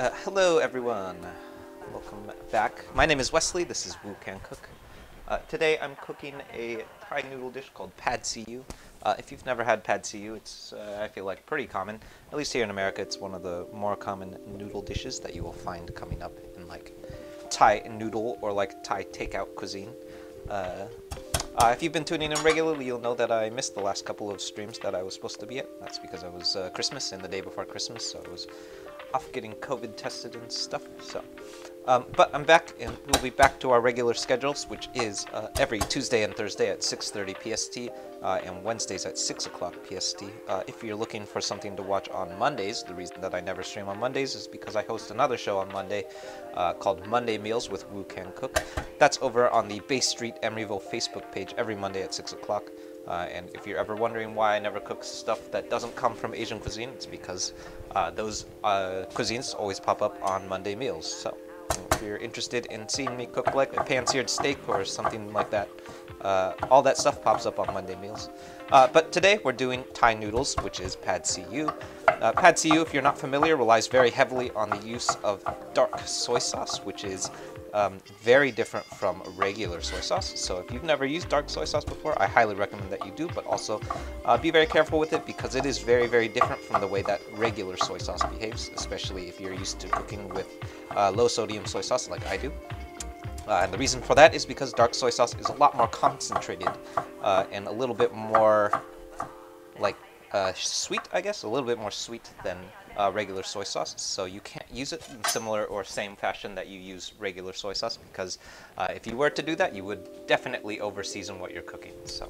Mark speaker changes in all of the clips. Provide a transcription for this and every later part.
Speaker 1: Hello, everyone. Welcome back. My name is Wesley. This is Woo Can Cook. Uh, today I'm cooking a Thai noodle dish called Pad See Ew. Uh, if you've never had Pad See Ew, it's uh, I feel like pretty common. At least here in America, it's one of the more common noodle dishes that you will find coming up in like Thai noodle or like Thai takeout cuisine. Uh, uh, if you've been tuning in regularly, you'll know that I missed the last couple of streams that I was supposed to be at. That's because I was uh, Christmas and the day before Christmas, so I was off getting COVID tested and stuff. So, um, but I'm back, and we'll be back to our regular schedules, which is uh, every Tuesday and Thursday at 6:30 PST, uh, and Wednesdays at 6 o'clock PST. Uh, if you're looking for something to watch on Mondays, the reason that I never stream on Mondays is because I host another show on Monday uh, called Monday Meals with Woo Can Cook. That's over on the Bay Street Emeryville Facebook page every Monday at 6 o'clock. Uh, and if you're ever wondering why I never cook stuff that doesn't come from Asian cuisine, it's because uh, those uh, cuisines always pop up on Monday meals. So if you're interested in seeing me cook like a pan-seared steak or something like that, uh, all that stuff pops up on Monday meals. Uh, but today we're doing Thai noodles, which is Pad See Ew. Uh, Pad See Ew, if you're not familiar, relies very heavily on the use of dark soy sauce, which is um, very different from regular soy sauce. So if you've never used dark soy sauce before, I highly recommend that you do, but also uh, be very careful with it because it is very, very different from the way that regular soy sauce behaves, especially if you're used to cooking with uh, low sodium soy sauce like I do. Uh, and the reason for that is because dark soy sauce is a lot more concentrated uh, and a little bit more like uh, sweet, I guess, a little bit more sweet than uh, regular soy sauce. So you can't use it in similar or same fashion that you use regular soy sauce because uh, if you were to do that, you would definitely over season what you're cooking. So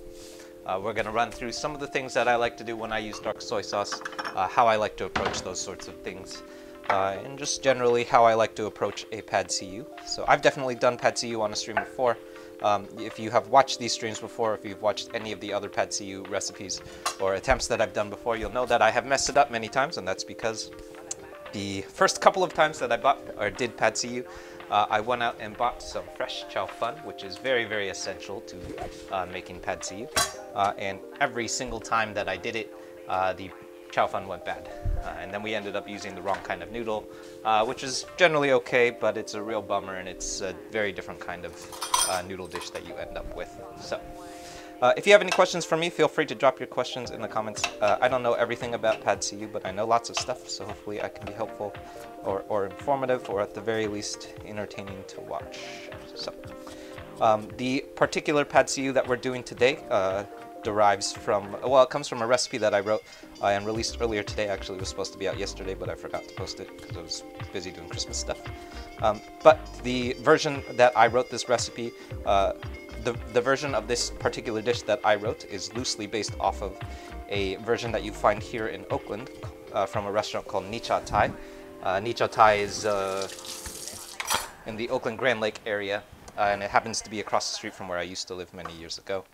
Speaker 1: uh, we're going to run through some of the things that I like to do when I use dark soy sauce, uh, how I like to approach those sorts of things. Uh, and just generally how I like to approach a pad ew. So I've definitely done pad ew on a stream before. Um, if you have watched these streams before, if you've watched any of the other Pad See Ew recipes or attempts that I've done before, you'll know that I have messed it up many times, and that's because the first couple of times that I bought or did Pad See Ew, uh, I went out and bought some fresh chow fun, which is very, very essential to uh, making Pad See. Uh, and every single time that I did it, uh, the chow fun went bad. Uh, and then we ended up using the wrong kind of noodle, uh, which is generally okay, but it's a real bummer and it's a very different kind of uh, noodle dish that you end up with. So, uh, if you have any questions for me, feel free to drop your questions in the comments. Uh, I don't know everything about Pad Ew, but I know lots of stuff, so hopefully I can be helpful or, or informative or at the very least entertaining to watch. So, um, the particular Pad Ew that we're doing today uh, derives from, well, it comes from a recipe that I wrote uh, and released earlier today. Actually, was supposed to be out yesterday, but I forgot to post it because I was busy doing Christmas stuff. Um, but the version that I wrote this recipe, uh, the, the version of this particular dish that I wrote is loosely based off of a version that you find here in Oakland uh, from a restaurant called Nicha Thai. Uh, Nicha Thai is uh, in the Oakland Grand Lake area, uh, and it happens to be across the street from where I used to live many years ago.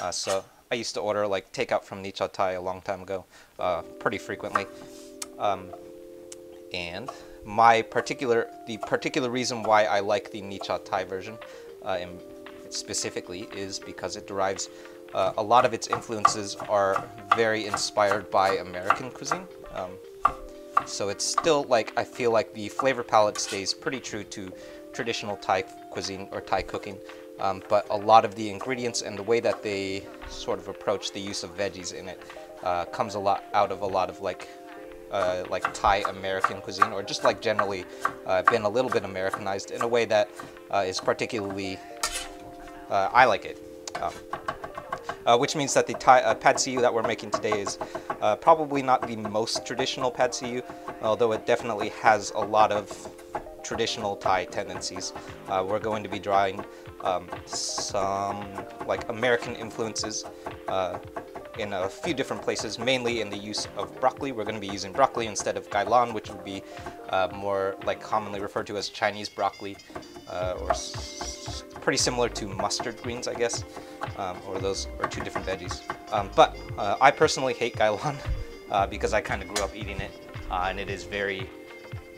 Speaker 1: Uh, so I used to order like takeout from Nicha Thai a long time ago, uh, pretty frequently. Um, and my particular, the particular reason why I like the Nicha Thai version, uh, specifically, is because it derives uh, a lot of its influences are very inspired by American cuisine. Um, so it's still like I feel like the flavor palette stays pretty true to traditional Thai cuisine or Thai cooking, um, but a lot of the ingredients and the way that they sort of approach the use of veggies in it uh, comes a lot out of a lot of like uh, like Thai American cuisine, or just like generally uh, been a little bit Americanized in a way that uh, is particularly uh, I like it. Um, uh, which means that the Thai, uh, pad see ew that we're making today is probably not the most traditional pad see ew, although it definitely has a lot of traditional Thai tendencies. Uh, we're going to be drawing um, some like American influences uh, in a few different places, mainly in the use of broccoli. We're going to be using broccoli instead of gailan, which would be uh, more like commonly referred to as Chinese broccoli, or pretty similar to mustard greens, I guess, um, or those are two different veggies. Um, but uh, I personally hate gailan uh, because I kind of grew up eating it, uh, and it is very,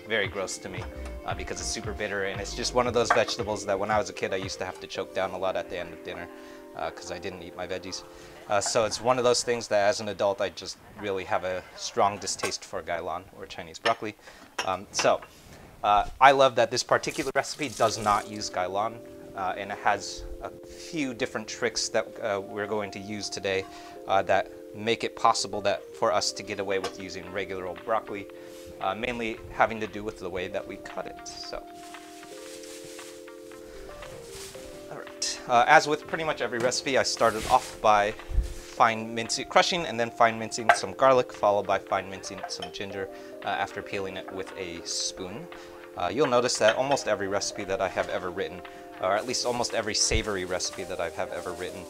Speaker 1: very gross to me uh, because it's super bitter, and it's just one of those vegetables that when I was a kid I used to have to choke down a lot at the end of dinner because uh, I didn't eat my veggies. Uh, so it's one of those things that as an adult I just really have a strong distaste for gailan or Chinese broccoli. Um, so Uh, I love that this particular recipe does not use gailan, uh, and it has a few different tricks that uh, we're going to use today that make it possible that for us to get away with using regular old broccoli, uh, mainly having to do with the way that we cut it. So. All right. Uh, as with pretty much every recipe, I started off by fine mincing, crushing and then fine mincing some garlic, followed by fine mincing some ginger uh, after peeling it with a spoon. Uh, you'll notice that almost every recipe that I have ever written, or at least almost every savory recipe that I have ever written,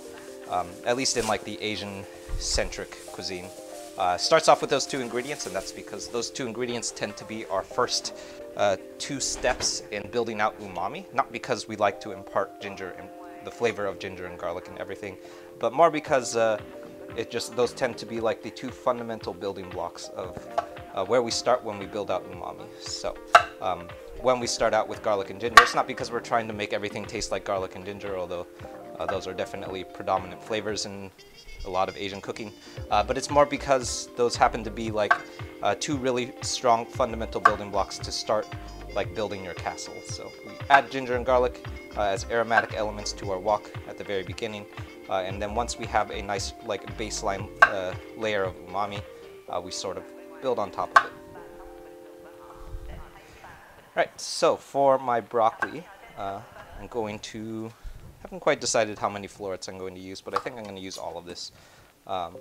Speaker 1: um, at least in like the Asian-centric cuisine, uh, starts off with those two ingredients, and that's because those two ingredients tend to be our first uh, two steps in building out umami, not because we like to impart ginger and the flavor of ginger and garlic and everything, but more because uh, it just those tend to be like the two fundamental building blocks of uh, where we start when we build out umami. So um, when we start out with garlic and ginger, it's not because we're trying to make everything taste like garlic and ginger, although uh, those are definitely predominant flavors in a lot of Asian cooking, uh, but it's more because those happen to be like uh, two really strong fundamental building blocks to start like building your castle. So we add ginger and garlic uh, as aromatic elements to our wok at the very beginning, uh, and then once we have a nice like baseline uh, layer of umami, uh, we sort of build on top of it. Right, so for my broccoli, I'm going to, haven't quite decided how many florets I'm going to use, but I think I'm going to use all of this. Um,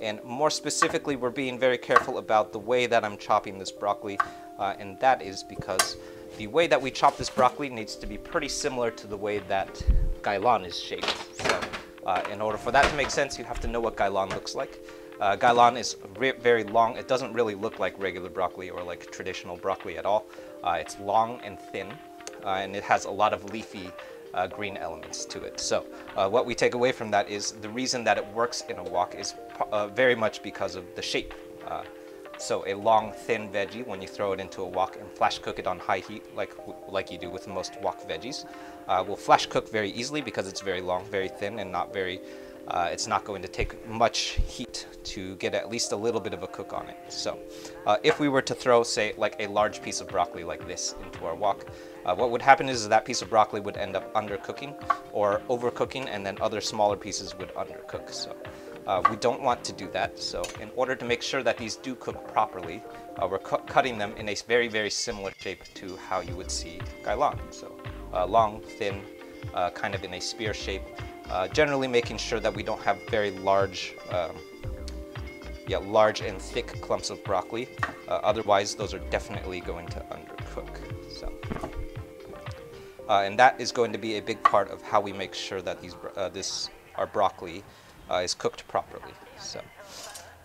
Speaker 1: and more specifically, we're being very careful about the way that I'm chopping this broccoli, uh, and that is because the way that we chop this broccoli needs to be pretty similar to the way that gailan is shaped. So uh, in order for that to make sense, you have to know what gailan looks like. Uh, gailan is very long. It doesn't really look like regular broccoli or like traditional broccoli at all. Uh, it's long and thin, uh, and it has a lot of leafy uh, green elements to it. So uh, what we take away from that is the reason that it works in a wok is uh, very much because of the shape. so a long, thin veggie, when you throw it into a wok and flash cook it on high heat, like like you do with most wok veggies, will flash cook very easily because it's very long, very thin, and not very uh, it's not going to take much heat to get at least a little bit of a cook on it. So uh, if we were to throw, say, like a large piece of broccoli like this into our wok, uh, what would happen is that piece of broccoli would end up undercooking or overcooking and then other smaller pieces would undercook. So uh, we don't want to do that. So in order to make sure that these do cook properly, uh, we're cu cutting them in a very, very similar shape to how you would see gailan. So uh, long, thin, kind of in a spear shape, uh, generally making sure that we don't have very large, um, yeah, large and thick clumps of broccoli. Uh, otherwise, those are definitely going to undercook. So, uh, and that is going to be a big part of how we make sure that these, uh, this, our broccoli uh, is cooked properly. So,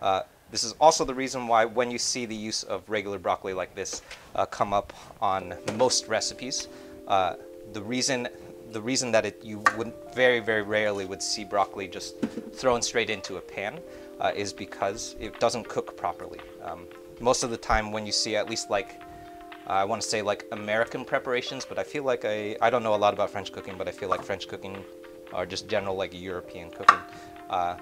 Speaker 1: uh, this is also the reason why when you see the use of regular broccoli like this come up on most recipes, the reason the reason that it, you would very, very rarely would see broccoli just thrown straight into a pan uh, is because it doesn't cook properly. Um, most of the time when you see at least like, uh, I want to say like American preparations, but I feel like I, I don't know a lot about French cooking, but I feel like French cooking or just general like European cooking. Uh,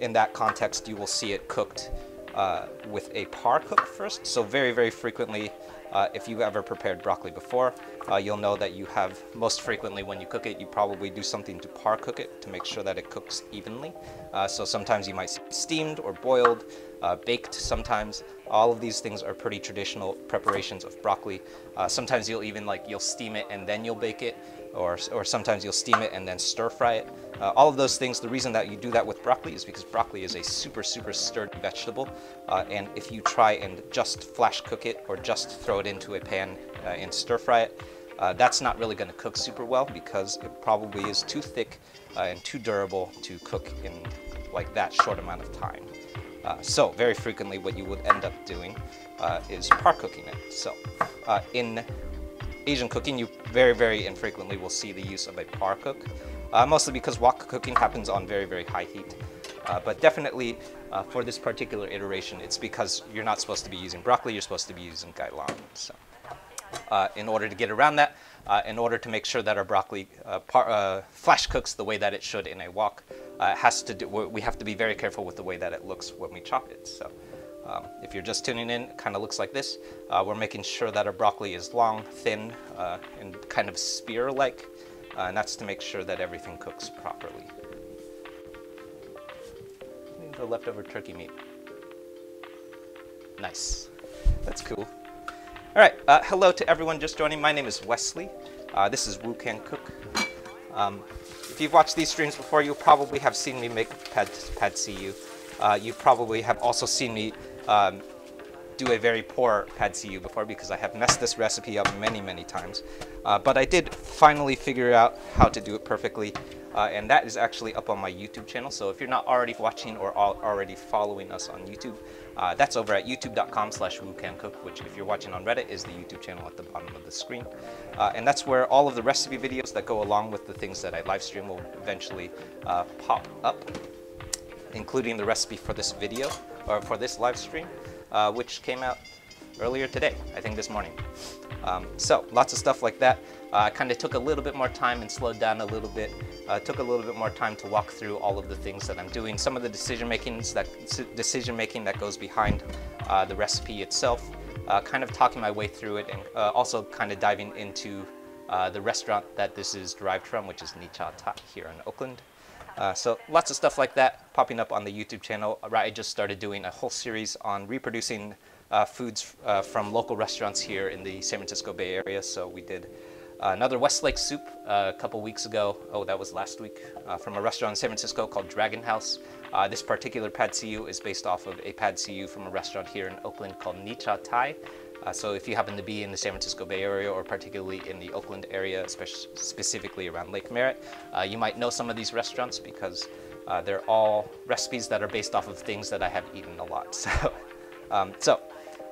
Speaker 1: in that context, you will see it cooked uh, with a par cook first. So very, very frequently, uh, if you've ever prepared broccoli before, uh, you'll know that you have, most frequently when you cook it, you probably do something to par cook it to make sure that it cooks evenly. Uh, so sometimes you might see steamed or boiled, uh, baked sometimes. All of these things are pretty traditional preparations of broccoli. Uh, sometimes you'll even like, you'll steam it and then you'll bake it or, or sometimes you'll steam it and then stir fry it. Uh, all of those things, the reason that you do that with broccoli is because broccoli is a super, super sturdy vegetable. Uh, and if you try and just flash cook it or just throw it into a pan uh, and stir fry it, uh, that's not really going to cook super well because it probably is too thick uh, and too durable to cook in like that short amount of time. Uh, so very frequently what you would end up doing is par cooking it. So in Asian cooking, you very, very infrequently will see the use of a par cook, uh, mostly because wok cooking happens on very, very high heat. Uh, but definitely uh, for this particular iteration, it's because you're not supposed to be using broccoli, you're supposed to be using gailan. So, uh, in order to get around that, uh, in order to make sure that our broccoli uh, par, flash cooks the way that it should in a wok, has to do, we have to be very careful with the way that it looks when we chop it. So, Um, if you're just tuning in, it kind of looks like this. Uh, we're making sure that our broccoli is long, thin, uh, and kind of spear-like, uh, and that's to make sure that everything cooks properly. The leftover turkey meat. Nice. That's cool. All right, uh, hello to everyone just joining. My name is Wesley. Uh, this is Woo Can Cook. Um, if you've watched these streams before, you probably have seen me make Pad, Pad See Ew. Uh, you probably have also seen me um, do a very poor Pad See Ew before because I have messed this recipe up many, many times. Uh, but I did finally figure out how to do it perfectly. Uh, and that is actually up on my YouTube channel. So if you're not already watching or already following us on YouTube, uh, that's over at youtube.com slash cook, which if you're watching on Reddit is the YouTube channel at the bottom of the screen. Uh, and that's where all of the recipe videos that go along with the things that I live stream will eventually uh, pop up, including the recipe for this video, or for this live stream, uh, which came out earlier today, I think this morning. Um, so lots of stuff like that. Uh, I kind of took a little bit more time and slowed down a little bit. Uh, took a little bit more time to walk through all of the things that I'm doing. Some of the decision makings that decision making that goes behind uh, the recipe itself. Uh, kind of talking my way through it and uh, also kind of diving into uh, the restaurant that this is derived from, which is Nicha Thai here in Oakland. so lots of stuff like that popping up on the YouTube channel. Right, I just started doing a whole series on reproducing uh, foods uh, from local restaurants here in the San Francisco Bay Area. So we did uh, another Westlake soup uh, a couple weeks ago. Oh, that was last week uh, from a restaurant in San Francisco called Dragon House. Uh, this particular pad see ew is based off of a pad see ew from a restaurant here in Oakland called Nicha Thai. Uh, so if you happen to be in the San Francisco Bay Area or particularly in the Oakland area, specifically around Lake Merritt, uh, you might know some of these restaurants because they're all recipes that are based off of things that I have eaten a lot. So, um, so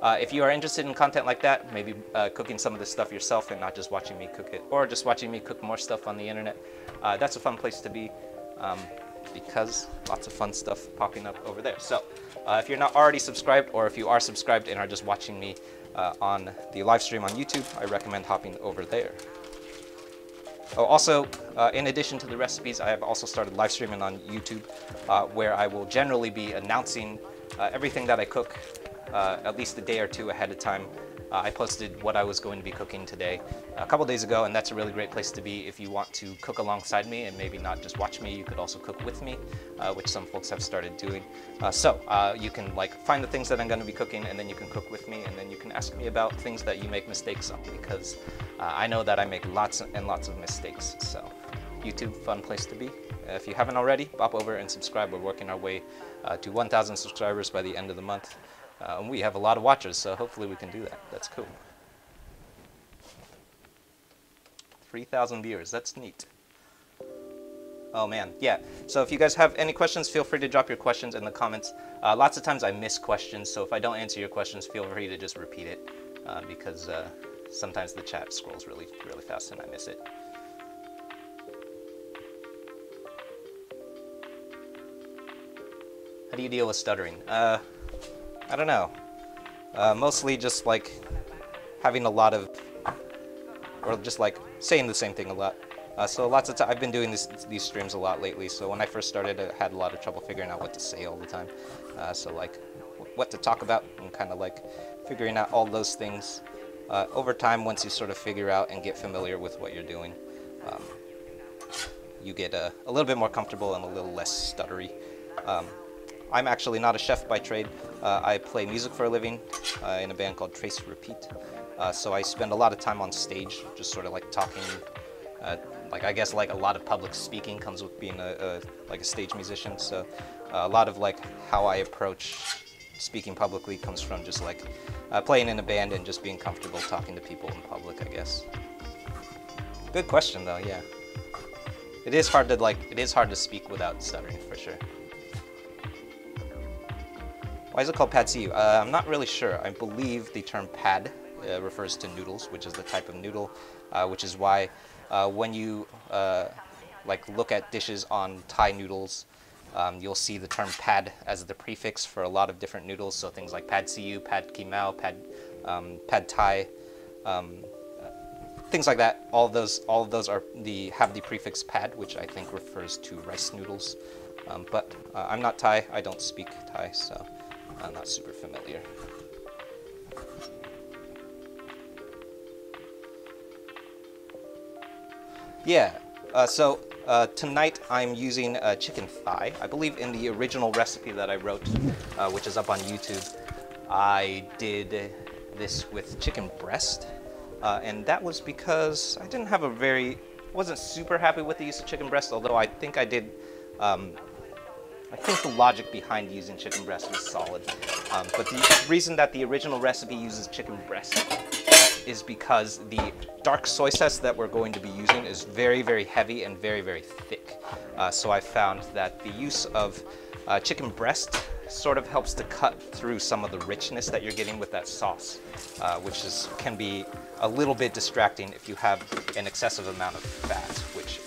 Speaker 1: uh, if you are interested in content like that, maybe uh, cooking some of this stuff yourself and not just watching me cook it, or just watching me cook more stuff on the internet, uh, that's a fun place to be um, because lots of fun stuff popping up over there. So uh, if you're not already subscribed, or if you are subscribed and are just watching me uh, on the live stream on YouTube, I recommend hopping over there. Oh, also, uh, in addition to the recipes, I have also started live streaming on YouTube, where I will generally be announcing everything that I cook uh, at least a day or two ahead of time. Uh, I posted what I was going to be cooking today a couple days ago, and that's a really great place to be if you want to cook alongside me and maybe not just watch me. You could also cook with me, uh, which some folks have started doing. Uh, so uh, you can like find the things that I'm going to be cooking, and then you can cook with me, and then you can ask me about things that you make mistakes on because uh, I know that I make lots and lots of mistakes. So YouTube, fun place to be. if you haven't already, pop over and subscribe. We're working our way to 1,000 subscribers by the end of the month. Uh, and we have a lot of watchers, so hopefully we can do that. That's cool. 3,000 viewers, that's neat. Oh man, yeah. So if you guys have any questions, feel free to drop your questions in the comments. Uh, lots of times I miss questions, so if I don't answer your questions, feel free to just repeat it uh, because uh, sometimes the chat scrolls really, really fast and I miss it. How do you deal with stuttering? Uh, I don't know. Uh, mostly just like having a lot of, or just like saying the same thing a lot. Uh, so lots of time, I've been doing this, these streams a lot lately. So when I first started, I had a lot of trouble figuring out what to say all the time. Uh, so like what to talk about and kind of like figuring out all those things. Uh, over time, once you sort of figure out and get familiar with what you're doing, um, you get a, a, little bit more comfortable and a little less stuttery. Um, I'm actually not a chef by trade. Uh, I play music for a living uh, in a band called Trace Repeat. Uh, so I spend a lot of time on stage, just sort of like talking. Uh, like I guess like a lot of public speaking comes with being a, a like a stage musician. So uh, a lot of like how I approach speaking publicly comes from just like uh, playing in a band and just being comfortable talking to people in public. I guess. Good question though. Yeah. It is hard to like. It is hard to speak without stuttering for sure. Why is it called pad see ew? Uh, I'm not really sure. I believe the term pad uh, refers to noodles, which is the type of noodle, uh, which is why uh, when you uh, like look at dishes on Thai noodles, um, you'll see the term pad as the prefix for a lot of different noodles. So things like pad see ew, pad ki mao, pad um, pad Thai, um, things like that. All of those, all of those are the have the prefix pad, which I think refers to rice noodles. Um, but uh, I'm not Thai. I don't speak Thai, so. Uh, not super familiar. Yeah, uh, so uh, tonight I'm using uh, chicken thigh. I believe in the original recipe that I wrote, uh, which is up on YouTube, I did this with chicken breast. Uh, and that was because I didn't have a very, wasn't super happy with the use of chicken breast, although I think I did, um, I think the logic behind using chicken breast was solid. Um, but the reason that the original recipe uses chicken breast is because the dark soy sauce that we're going to be using is very, very heavy and very, very thick. Uh, so I found that the use of uh, chicken breast sort of helps to cut through some of the richness that you're getting with that sauce, uh, which is can be a little bit distracting if you have an excessive amount of fat,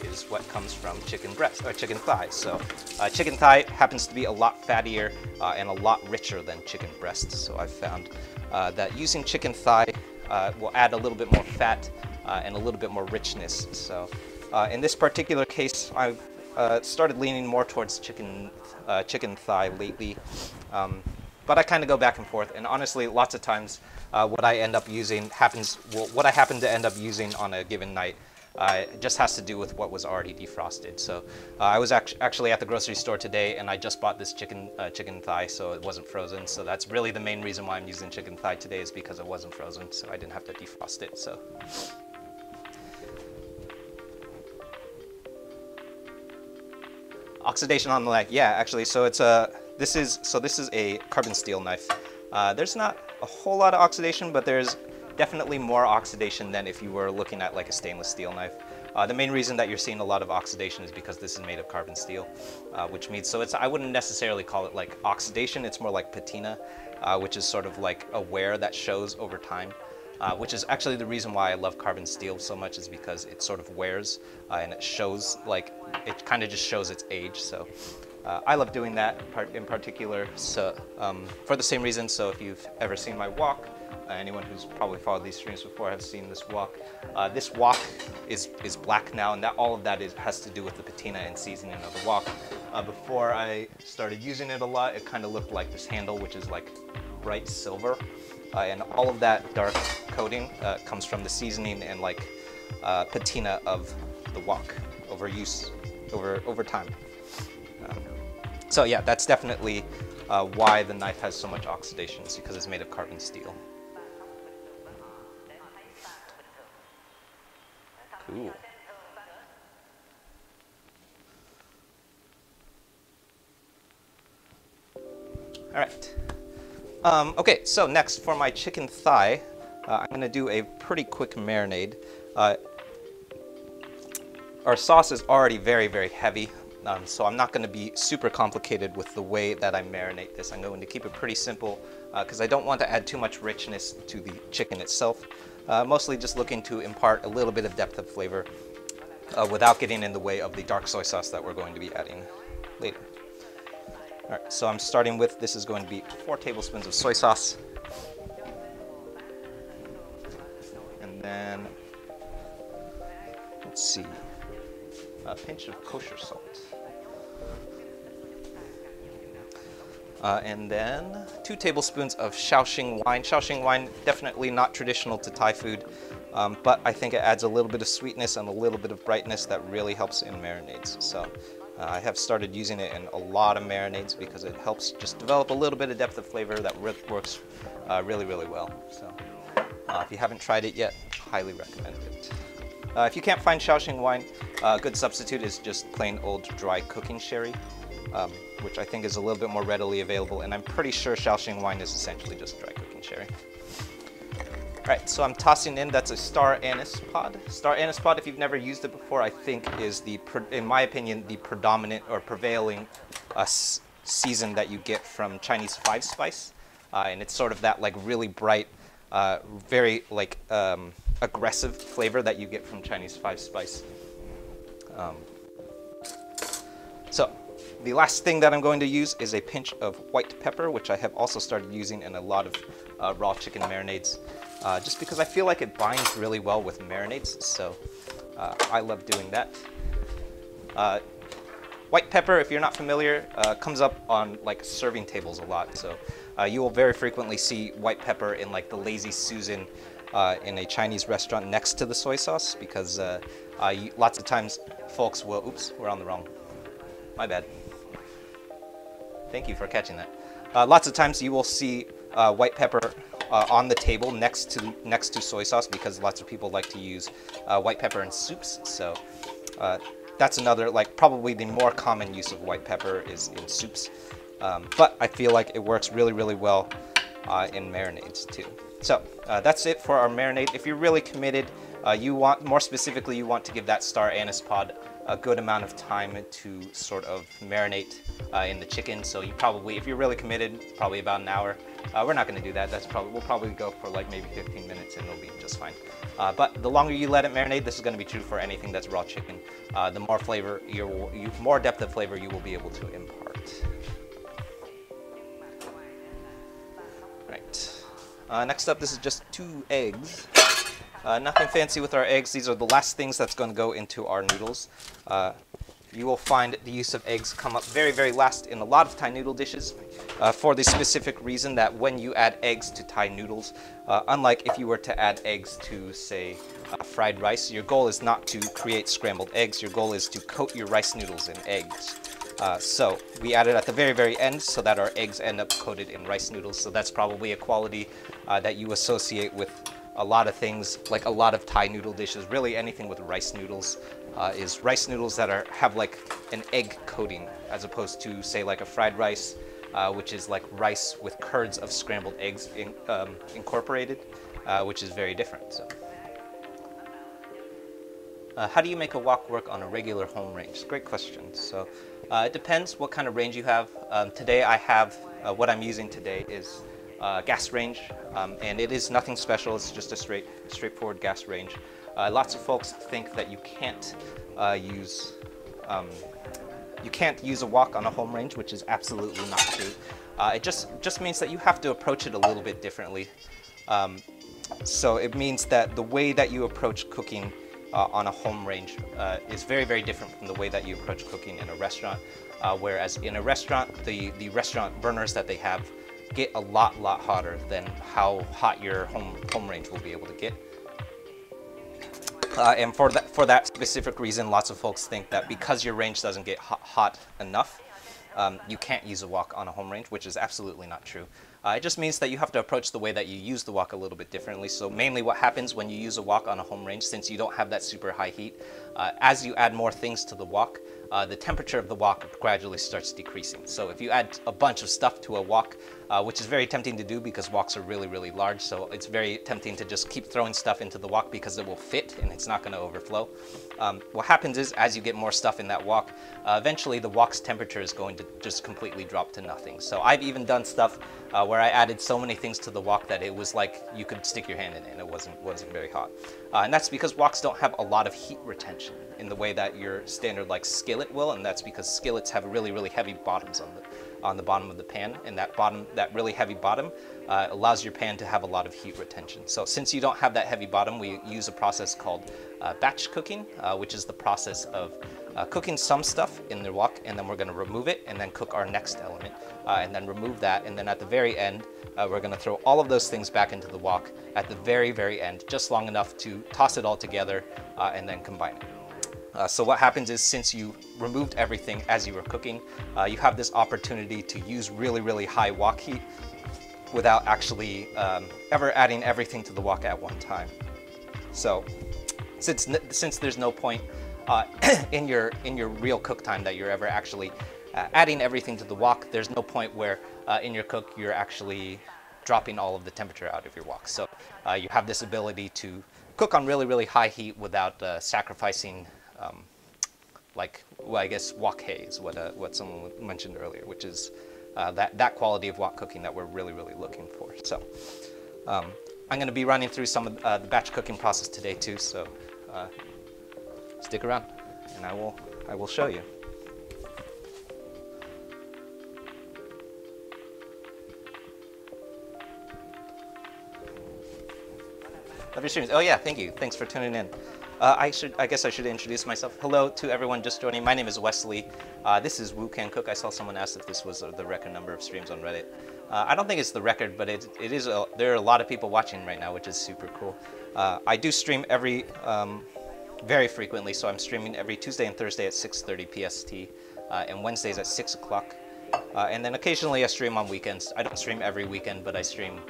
Speaker 1: is what comes from chicken breast or chicken thigh. So uh, chicken thigh happens to be a lot fattier uh, and a lot richer than chicken breast. So I've found uh, that using chicken thigh uh, will add a little bit more fat uh, and a little bit more richness. So uh, in this particular case, I've started leaning more towards chicken, chicken thigh lately. Um, but I kind of go back and forth. And honestly, lots of times, uh, what I end up using happens. Well, what I happen to end up using on a given night uh, just has to do with what was already defrosted. So uh, I was act actually at the grocery store today, and I just bought this chicken uh, chicken thigh, so it wasn't frozen. So that's really the main reason why I'm using chicken thigh today is because it wasn't frozen, so I didn't have to defrost it. So. Oxidation on the leg, yeah, actually. So it's a this is so this is a carbon steel knife. Uh, there's not a whole lot of oxidation, but there's definitely more oxidation than if you were looking at like a stainless steel knife. Uh, the main reason that you're seeing a lot of oxidation is because this is made of carbon steel, uh, which means, so it's, I wouldn't necessarily call it like oxidation, it's more like patina, uh, which is sort of like a wear that shows over time. Uh, which is actually the reason why I love carbon steel so much is because it sort of wears uh, and it shows like, it kind of just shows its age. So uh, I love doing that part in particular so, um, for the same reason. So if you've ever seen my wok, uh, anyone who's probably followed these streams before has seen this wok. Uh, this wok is, is black now, and that all of that is, has to do with the patina and seasoning of the wok. Uh, before I started using it a lot, it kind of looked like this handle, which is like bright silver. Uh, and all of that dark coating uh, comes from the seasoning and like uh, patina of the wok over use, over, over time. Um, so yeah, that's definitely why the knife has so much oxidation, because it's made of carbon steel. Cool. All right. Um, okay, so next for my chicken thigh, uh, I'm going to do a pretty quick marinade. Uh, our sauce is already very, very heavy, um, so I'm not going to be super complicated with the way that I marinate this. I'm going to keep it pretty simple because uh, I don't want to add too much richness to the chicken itself. Uh, mostly just looking to impart a little bit of depth of flavor uh, without getting in the way of the dark soy sauce that we're going to be adding later. All right, so I'm starting with, this is going to be four tablespoons of soy sauce. And then, let's see, a pinch of kosher salt. Uh, and then two tablespoons of Shaoxing wine. Shaoxing wine, definitely not traditional to Thai food, um, but I think it adds a little bit of sweetness and a little bit of brightness that really helps in marinades. So uh, I have started using it in a lot of marinades because it helps just develop a little bit of depth of flavor that works uh, really, really well. So uh, if you haven't tried it yet, highly recommend it. Uh, if you can't find Shaoxing wine, a good substitute is just plain old dry cooking sherry um, which I think is a little bit more readily available, and I'm pretty sure Shaoxing wine is essentially just dry cooking sherry. All right, so I'm tossing in, that's a star anise pod. Star anise pod, if you've never used it before, I think is the, in my opinion, the predominant or prevailing uh, season that you get from Chinese five spice. Uh, and it's sort of that like really bright, uh, very like um, aggressive flavor that you get from Chinese five spice. Um, so the last thing that I'm going to use is a pinch of white pepper, which I have also started using in a lot of uh, raw chicken marinades, uh, just because I feel like it binds really well with marinades, so uh, I love doing that. Uh, white pepper, if you're not familiar, uh, comes up on like serving tables a lot, so Uh, you will very frequently see white pepper in like the Lazy Susan uh, in a Chinese restaurant next to the soy sauce because uh, uh, lots of times folks will, oops, we're on the wrong, my bad. Thank you for catching that. Uh, lots of times you will see uh, white pepper uh, on the table next to next to soy sauce because lots of people like to use uh, white pepper in soups. So uh, that's another like probably the more common use of white pepper is in soups. Um, but I feel like it works really really well uh, in marinades too. So that's it for our marinade. If you're really committed, you want more specifically you want to give that star anise pod a good amount of time to sort of marinate uh, in the chicken. So you probably, if you're really committed, probably about an hour. Uh, we're not going to do that. That's probably we'll probably go for like maybe 15 minutes and it'll be just fine. Uh, but the longer you let it marinate, this is going to be true for anything that's raw chicken. Uh, the more flavor, you more depth of flavor you will be able to impart. Right. Uh, next up, this is just two eggs. Uh, nothing fancy with our eggs. These are the last things that's going to go into our noodles. Uh, you will find the use of eggs come up very, very last in a lot of Thai noodle dishes uh, for the specific reason that when you add eggs to Thai noodles, uh, unlike if you were to add eggs to, say, uh, fried rice, your goal is not to create scrambled eggs. Your goal is to coat your rice noodles in eggs. Uh, so we add it at the very, very end so that our eggs end up coated in rice noodles. So that's probably a quality that you associate with a lot of things, like a lot of Thai noodle dishes, really anything with rice noodles, uh, is rice noodles that are have like an egg coating, as opposed to say like a fried rice, uh, which is like rice with curds of scrambled eggs in, um, incorporated, uh, which is very different. So. Uh, how do you make a wok work on a regular home range? Great question. So uh, it depends what kind of range you have. Um, today I have, uh, what I'm using today is uh, gas range, um, and it is nothing special. It's just a straight, straightforward gas range. Uh, lots of folks think that you can't uh, use um, you can't use a wok on a home range, which is absolutely not true. Uh, it just just means that you have to approach it a little bit differently. Um, so it means that the way that you approach cooking uh, on a home range uh, is very, very different from the way that you approach cooking in a restaurant. Whereas in a restaurant, the, the restaurant burners that they have get a lot, lot hotter than how hot your home, home range will be able to get. Uh, and for that, for that specific reason, lots of folks think that because your range doesn't get hot, hot enough, um, you can't use a wok on a home range, which is absolutely not true. Uh, it just means that you have to approach the way that you use the wok a little bit differently. So mainly what happens when you use a wok on a home range, since you don't have that super high heat, uh, as you add more things to the wok, uh, the temperature of the wok gradually starts decreasing. So if you add a bunch of stuff to a wok, uh, which is very tempting to do because woks are really, really large, so it's very tempting to just keep throwing stuff into the wok because it will fit and it's not going to overflow. Um, what happens is as you get more stuff in that wok, uh, eventually the wok's temperature is going to just completely drop to nothing. So I've even done stuff uh, where I added so many things to the wok that it was like you could stick your hand in it and it wasn't, wasn't very hot. Uh, and that's because woks don't have a lot of heat retention in the way that your standard like skillet will, and that's because skillets have really, really heavy bottoms on the on the bottom of the pan, and that bottom, that really heavy bottom, uh, allows your pan to have a lot of heat retention. So since you don't have that heavy bottom, we use a process called uh, batch cooking, uh, which is the process of uh, cooking some stuff in the wok, and then we're going to remove it, and then cook our next element, uh, and then remove that, and then at the very end, uh, we're going to throw all of those things back into the wok at the very, very end, just long enough to toss it all together, and then combine it. Uh, so what happens is since you removed everything as you were cooking, uh, you have this opportunity to use really, really high wok heat without actually um, ever adding everything to the wok at one time. So since, since there's no point uh, in, your, in your real cook time that you're ever actually uh, adding everything to the wok, there's no point where uh, in your cook you're actually dropping all of the temperature out of your wok. So you have this ability to cook on really, really high heat without sacrificing um, like well, I guess wok hei, what uh, what someone mentioned earlier, which is uh, that that quality of wok cooking that we're really really looking for. So um, I'm going to be running through some of uh, the batch cooking process today too. So uh, stick around, and I will I will show you. Love your streams. Oh yeah, thank you. Thanks for tuning in. Uh, I should, I guess I should introduce myself. Hello to everyone just joining. My name is Wesley. Uh, this is Woo Can Cook. I saw someone ask if this was uh, the record number of streams on Reddit. Uh, I don't think it's the record, but it, it is. A, there are a lot of people watching right now, which is super cool. Uh, I do stream every, um, very frequently, so I'm streaming every Tuesday and Thursday at 6:30 PST, uh, and Wednesdays at 6 o'clock. And then occasionally I stream on weekends. I don't stream every weekend, but I stream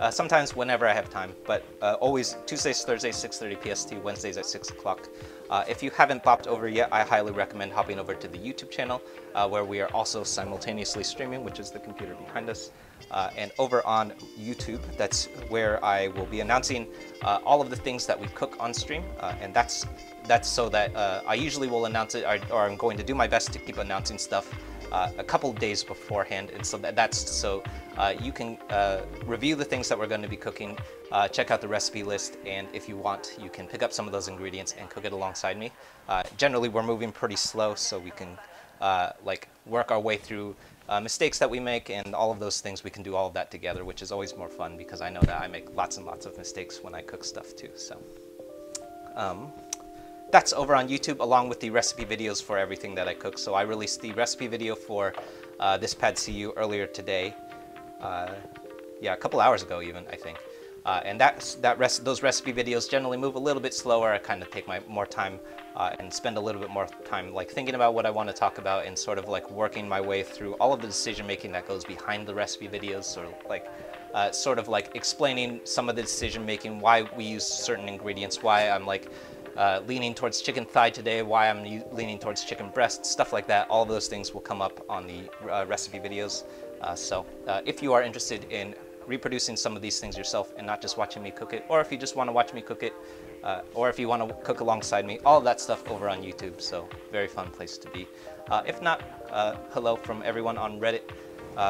Speaker 1: uh, sometimes whenever I have time, but uh, always Tuesdays, Thursdays, 6.30 PST, Wednesdays at 6 o'clock. Uh, if you haven't popped over yet, I highly recommend hopping over to the YouTube channel, uh, where we are also simultaneously streaming, which is the computer behind us. Uh, and over on YouTube, that's where I will be announcing uh, all of the things that we cook on stream, and that's that's so that I usually will announce it, or, or I'm going to do my best to keep announcing stuff uh, a couple days beforehand, and so that, that's so uh, you can uh, review the things that we're going to be cooking, uh, check out the recipe list, and if you want, you can pick up some of those ingredients and cook it alongside me. Uh, generally, we're moving pretty slow, so we can uh, like work our way through mistakes that we make and all of those things. We can do all of that together, which is always more fun because I know that I make lots and lots of mistakes when I cook stuff too. So. Um, that's over on YouTube along with the recipe videos for everything that I cook. So I released the recipe video for uh, this Pad See Ew earlier today. Uh, yeah, a couple hours ago even, I think. Uh, and that, that rest, those recipe videos generally move a little bit slower. I kind of take my more time uh, and spend a little bit more time like thinking about what I want to talk about and sort of like working my way through all of the decision making that goes behind the recipe videos. So like uh, sort of like explaining some of the decision making, why we use certain ingredients, why I'm like uh, leaning towards chicken thigh today, why I'm leaning towards chicken breast, stuff like that. All of those things will come up on the uh, recipe videos. Uh, so uh, if you are interested in reproducing some of these things yourself and not just watching me cook it, or if you just want to watch me cook it, uh, or if you want to cook alongside me, all that stuff over on YouTube. So very fun place to be. Uh, if not, hello from everyone on Reddit.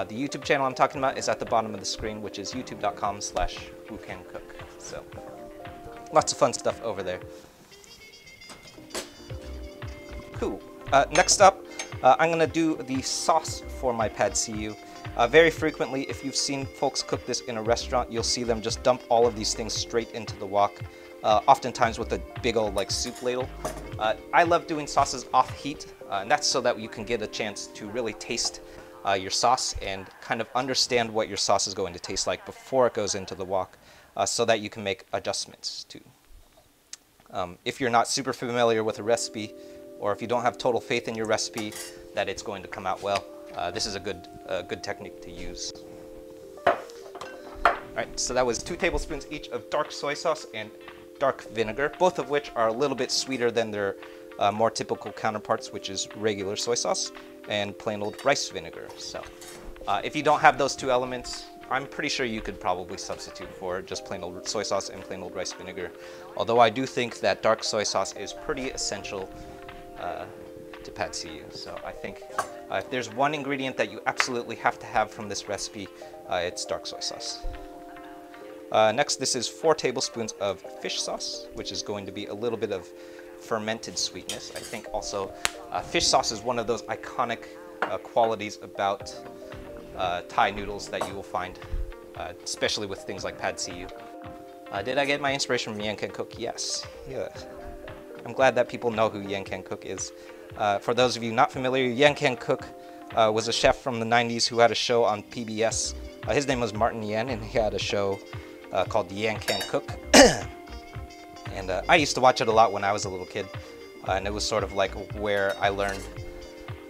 Speaker 1: the YouTube channel I'm talking about is at the bottom of the screen, which is youtube.com slash woocancook. So lots of fun stuff over there. Uh, next up, uh, I'm gonna do the sauce for my pad see. Uh, very frequently, if you've seen folks cook this in a restaurant, you'll see them just dump all of these things straight into the wok, uh, oftentimes with a big old like soup ladle. Uh, I love doing sauces off heat, uh, and that's so that you can get a chance to really taste your sauce and kind of understand what your sauce is going to taste like before it goes into the wok, so that you can make adjustments too. Um, if you're not super familiar with a recipe, or if you don't have total faith in your recipe that it's going to come out well, uh, this is a good, uh, good technique to use. All right, so that was two tablespoons each of dark soy sauce and dark vinegar, both of which are a little bit sweeter than their uh, more typical counterparts, which is regular soy sauce and plain old rice vinegar. So uh, if you don't have those two elements, I'm pretty sure you could probably substitute for just plain old soy sauce and plain old rice vinegar. Although I do think that dark soy sauce is pretty essential uh, to Pad See Ew. So I think uh, if there's one ingredient that you absolutely have to have from this recipe, uh, it's dark soy sauce. Uh, next, this is four tablespoons of fish sauce, which is going to be a little bit of fermented sweetness. I think also uh, fish sauce is one of those iconic uh, qualities about Thai noodles that you will find, especially with things like Pad See Ew. did I get my inspiration from Yan Can Cook? Yes. Yeah. I'm glad that people know who Yan Can Cook is. Uh, for those of you not familiar, Yan Can Cook uh, was a chef from the 90s who had a show on PBS. Uh, his name was Martin Yan, and he had a show uh, called Yan Can Cook. and uh, I used to watch it a lot when I was a little kid, uh, and it was sort of like where I learned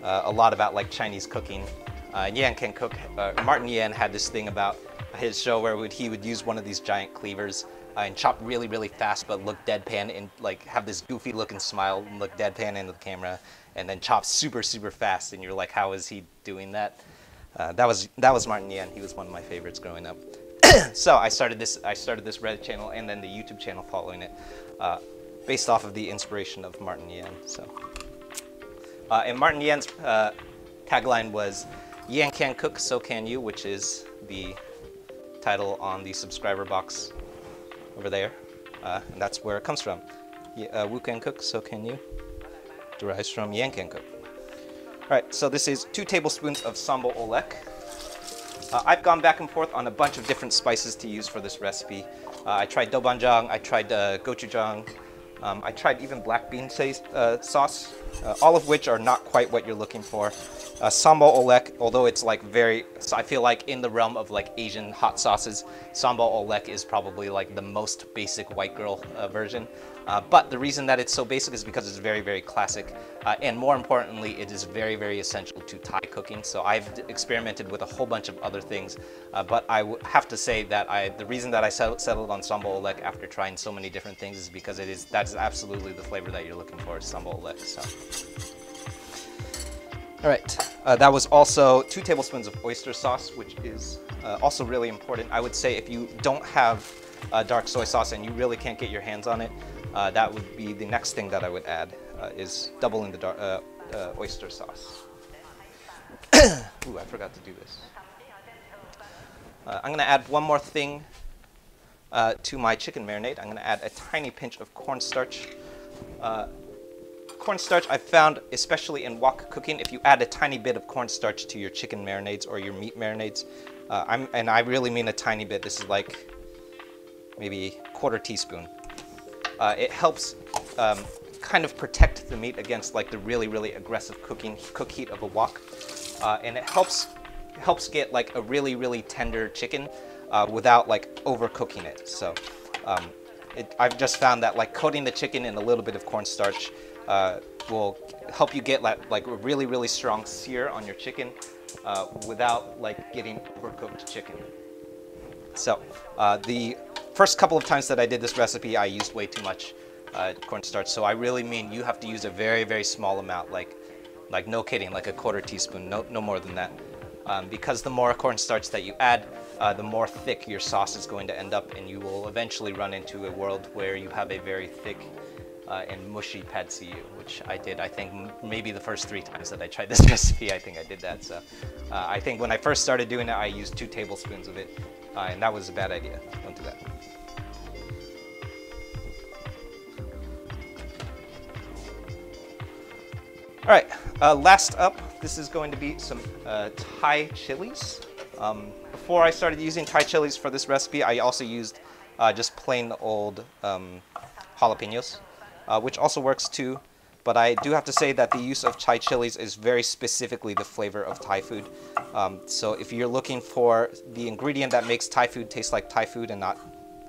Speaker 1: a lot about like Chinese cooking. Yan Can Cook, Martin Yan had this thing about his show where would, he would use one of these giant cleavers uh, and chop really, really fast, but look deadpan and like have this goofy looking smile and look deadpan into the camera, and then chop super, super fast. And you're like, how is he doing that? Uh, that was that was Martin Yan. He was one of my favorites growing up. so I started this I started this Reddit channel and then the YouTube channel following it, uh, based off of the inspiration of Martin Yan. So, uh, and Martin Yan's uh, tagline was, "Yan can cook, so can you," which is the title on the subscriber box over there. Uh, and that's where it comes from. Uh, Woo can cook, so can you. Derives from Yan can cook. Alright, so this is two tablespoons of sambal oelek. Uh, I've gone back and forth on a bunch of different spices to use for this recipe. Uh, I tried doubanjiang, I tried uh, gochujang, Um, I tried even black bean uh, sauce, uh, all of which are not quite what you're looking for. Uh, sambal oelek, although it's like very, I feel like in the realm of like Asian hot sauces, sambal oelek is probably like the most basic white girl uh, version. Uh, but the reason that it's so basic is because it's very, very classic. Uh, and more importantly, it is very, very essential to Thai cooking. So I've experimented with a whole bunch of other things. Uh, but I have to say that I, the reason that I settled on sambal oelek after trying so many different things is because it is, that is absolutely the flavor that you're looking for, sambal oelek. So. All right, uh, that was also two tablespoons of oyster sauce, which is uh, also really important. I would say if you don't have uh, dark soy sauce and you really can't get your hands on it, uh, that would be the next thing that I would add uh, is doubling the dark, uh, uh, oyster sauce. Ooh, I forgot to do this. Uh, I'm gonna add one more thing uh, to my chicken marinade. I'm gonna add a tiny pinch of cornstarch. cornstarch I found, especially in wok cooking, if you add a tiny bit of cornstarch to your chicken marinades or your meat marinades, and I really mean a tiny bit, this is like maybe quarter teaspoon. Uh, it helps um, kind of protect the meat against like the really, really aggressive cooking cook heat of a wok. Uh, and it helps helps get like a really, really tender chicken uh, without like overcooking it. So um, it, I've just found that like coating the chicken in a little bit of cornstarch uh, will help you get like, like a really, really strong sear on your chicken uh, without like getting overcooked chicken. So uh, the first couple of times that I did this recipe, I used way too much uh, cornstarch. So I really mean you have to use a very, very small amount, like, like no kidding, like a quarter teaspoon, no, no more than that. Um, because the more cornstarch that you add, uh, the more thick your sauce is going to end up, and you will eventually run into a world where you have a very thick uh, and mushy pad see which I did. I think maybe the first three times that I tried this recipe, I think I did that. So uh, I think when I first started doing it, I used two tablespoons of it, uh, and that was a bad idea. Don't do that. All right, uh, last up, this is going to be some uh, Thai chilies. Um, before I started using Thai chilies for this recipe, I also used uh, just plain old um, jalapenos, uh, which also works too. But I do have to say that the use of Thai chilies is very specifically the flavor of Thai food. Um, so if you're looking for the ingredient that makes Thai food taste like Thai food and not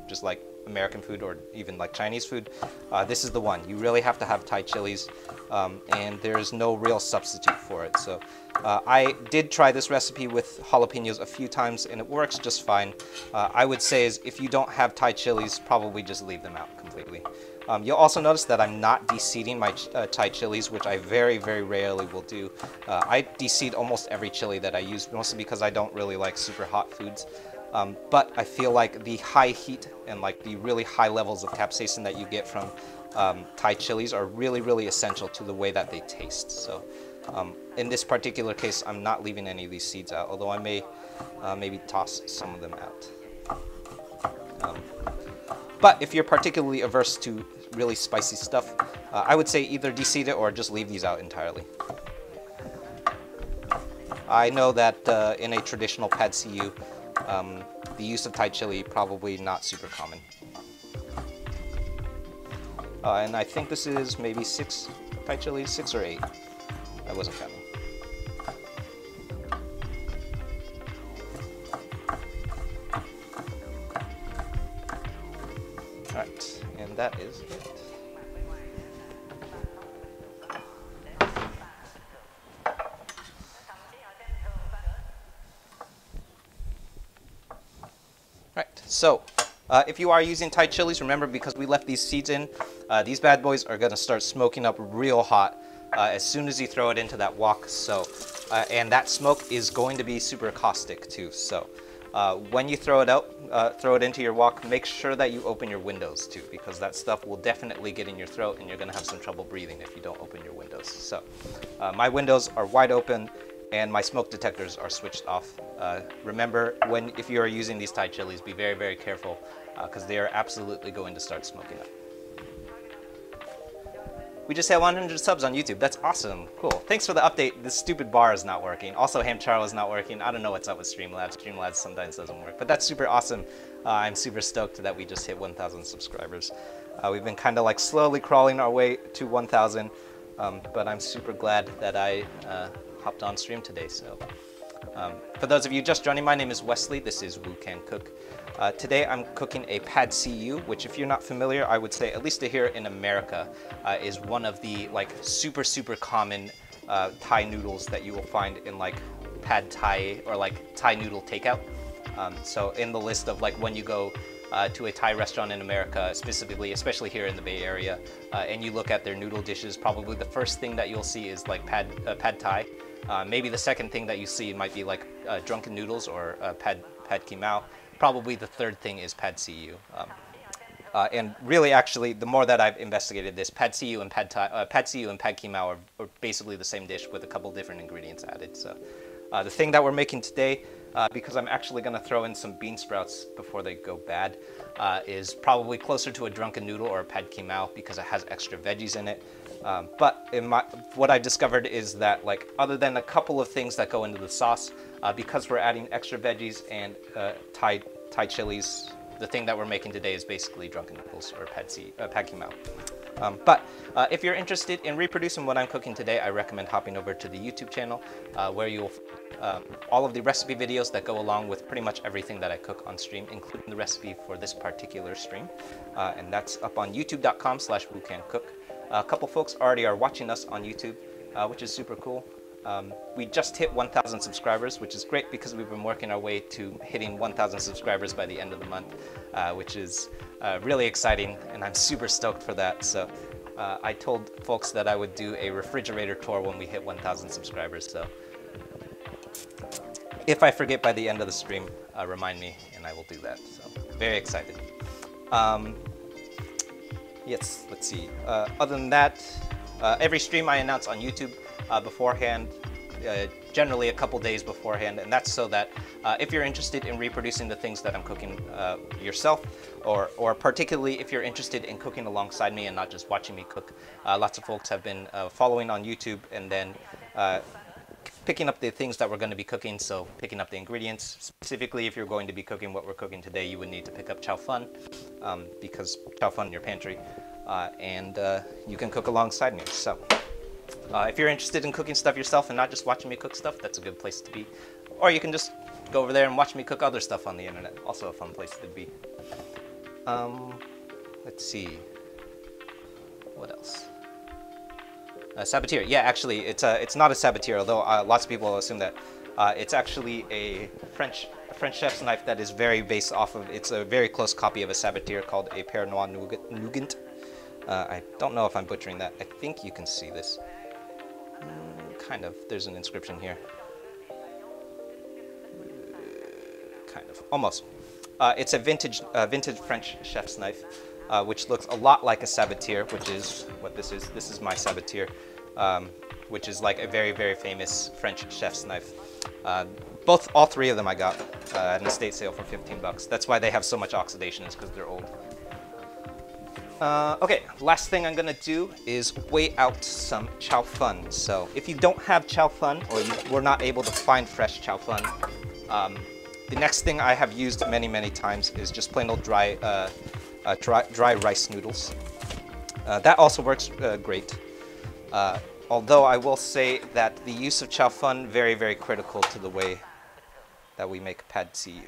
Speaker 1: just like American food or even like Chinese food, uh, this is the one. You really have to have Thai chilies, um, and there's no real substitute for it. So uh, I did try this recipe with jalapenos a few times, and it works just fine. Uh, I would say is if you don't have Thai chilies, probably just leave them out completely. Um, you'll also notice that I'm not deseeding my uh, Thai chilies, which I very, very rarely will do. Uh, I deseed almost every chili that I use, mostly because I don't really like super hot foods. Um, but I feel like the high heat and like the really high levels of capsaicin that you get from um, Thai chilies are really, really essential to the way that they taste. So um, in this particular case, I'm not leaving any of these seeds out, although I may uh, maybe toss some of them out. Um, but if you're particularly averse to really spicy stuff, uh, I would say either deseed it or just leave these out entirely. I know that uh, in a traditional pad see um, the use of Thai chili probably not super common. Uh, and I think this is maybe six Thai chilies, six or eight. I wasn't counting. Alright, and that is So uh, if you are using Thai chilies, remember because we left these seeds in, uh, these bad boys are gonna start smoking up real hot uh, as soon as you throw it into that wok. So, uh, and that smoke is going to be super caustic too. So uh, when you throw it out, uh, throw it into your wok, make sure that you open your windows too, because that stuff will definitely get in your throat and you're gonna have some trouble breathing if you don't open your windows. So my windows are wide open and my smoke detectors are switched off. Uh, remember, when if you are using these Thai chilies, be very, very careful because uh, they are absolutely going to start smoking up. We just had 100 subs on YouTube. That's awesome. Cool. Thanks for the update. This stupid bar is not working. Also, Hamcharo is not working. I don't know what's up with Streamlabs. Streamlabs sometimes doesn't work, but that's super awesome. Uh, I'm super stoked that we just hit 1,000 subscribers. Uh, we've been kind of like slowly crawling our way to 1,000, um, but I'm super glad that I uh, hopped on stream today. So, um, for those of you just joining, my name is Wesley. This is Woo Can Cook. Uh, today I'm cooking a pad see ew, which if you're not familiar, I would say at least here in America uh, is one of the like super super common uh, Thai noodles that you will find in like pad Thai or like Thai noodle takeout. Um, so in the list of like when you go uh, to a Thai restaurant in America, specifically, especially here in the Bay Area, uh, and you look at their noodle dishes, probably the first thing that you'll see is like pad uh, pad Thai. Uh, maybe the second thing that you see might be like uh, drunken noodles or uh, pad pad ki mao. Probably the third thing is pad ew. Um, uh, and really, actually, the more that I've investigated this, pad ew and pad thai, uh, pad and pad ki mao are, are, basically the same dish with a couple different ingredients added. So, uh, the thing that we're making today, uh, because I'm actually going to throw in some bean sprouts before they go bad, uh, is probably closer to a drunken noodle or a pad ki mao because it has extra veggies in it. Um, but my, what I've discovered is that, like, other than a couple of things that go into the sauce, uh, because we're adding extra veggies and Thai Thai chilies the thing that we're making today is basically drunken noodles or pad, see, uh, pad mao. Um, but uh, if you're interested in reproducing what I'm cooking today, I recommend hopping over to the YouTube channel uh, where you'll um, all of the recipe videos that go along with pretty much everything that I cook on stream, including the recipe for this particular stream. Uh, and that's up on youtube.com slash woocancook. A couple folks already are watching us on YouTube, uh, which is super cool. Um, we just hit 1,000 subscribers, which is great because we've been working our way to hitting 1,000 subscribers by the end of the month, uh, which is uh, really exciting, and I'm super stoked for that. So uh, I told folks that I would do a refrigerator tour when we hit 1,000 subscribers. So if I forget by the end of the stream, uh, remind me, and I will do that. So very excited. Um, yes, let's see. Uh, other than that, uh, every stream I announce on YouTube uh, beforehand, uh, generally a couple days beforehand, and that's so that uh, if you're interested in reproducing the things that I'm cooking yourself, or, or particularly if you're interested in cooking alongside me and not just watching me cook, lots of folks have been following on YouTube and then picking up the things that we're going to be cooking, so picking up the ingredients. Specifically, if you're going to be cooking what we're cooking today, you would need to pick up chow fun, um, because chow fun in your pantry, and you can cook alongside me. So. Uh, if you're interested in cooking stuff yourself and not just watching me cook stuff, that's a good place to be. Or you can just go over there and watch me cook other stuff on the internet. Also a fun place to be. Um, let's see. What else? Uh, sabatier. Yeah, actually, it's a, it's not a sabatier, although uh, lots of people assume that. Uh, it's actually a French a French chef's knife that is very based off of. It's a very close copy of a sabatier called a Père Noir Nugent. Uh, I don't know if I'm butchering that. I think you can see this. Mm, kind of. There's an inscription here. Uh, kind of. Almost. Uh, it's a vintage, uh, vintage French chef's knife, uh, which looks a lot like a sabatier, which is what this is. This is my sabatier, um, which is like a very, very famous French chef's knife. Uh, both, all three of them I got at an estate sale for 15 bucks. That's why they have so much oxidation, is because they're old. Uh, okay, last thing I'm gonna do is weigh out some chow fun. So if you don't have chow fun or you were not able to find fresh chow fun, um, the next thing I have used many, many times is just plain old dry, uh, uh, dry, dry, rice noodles. Uh, that also works uh, great. Uh, although I will say that the use of chow fun very, very critical to the way that we make pad see.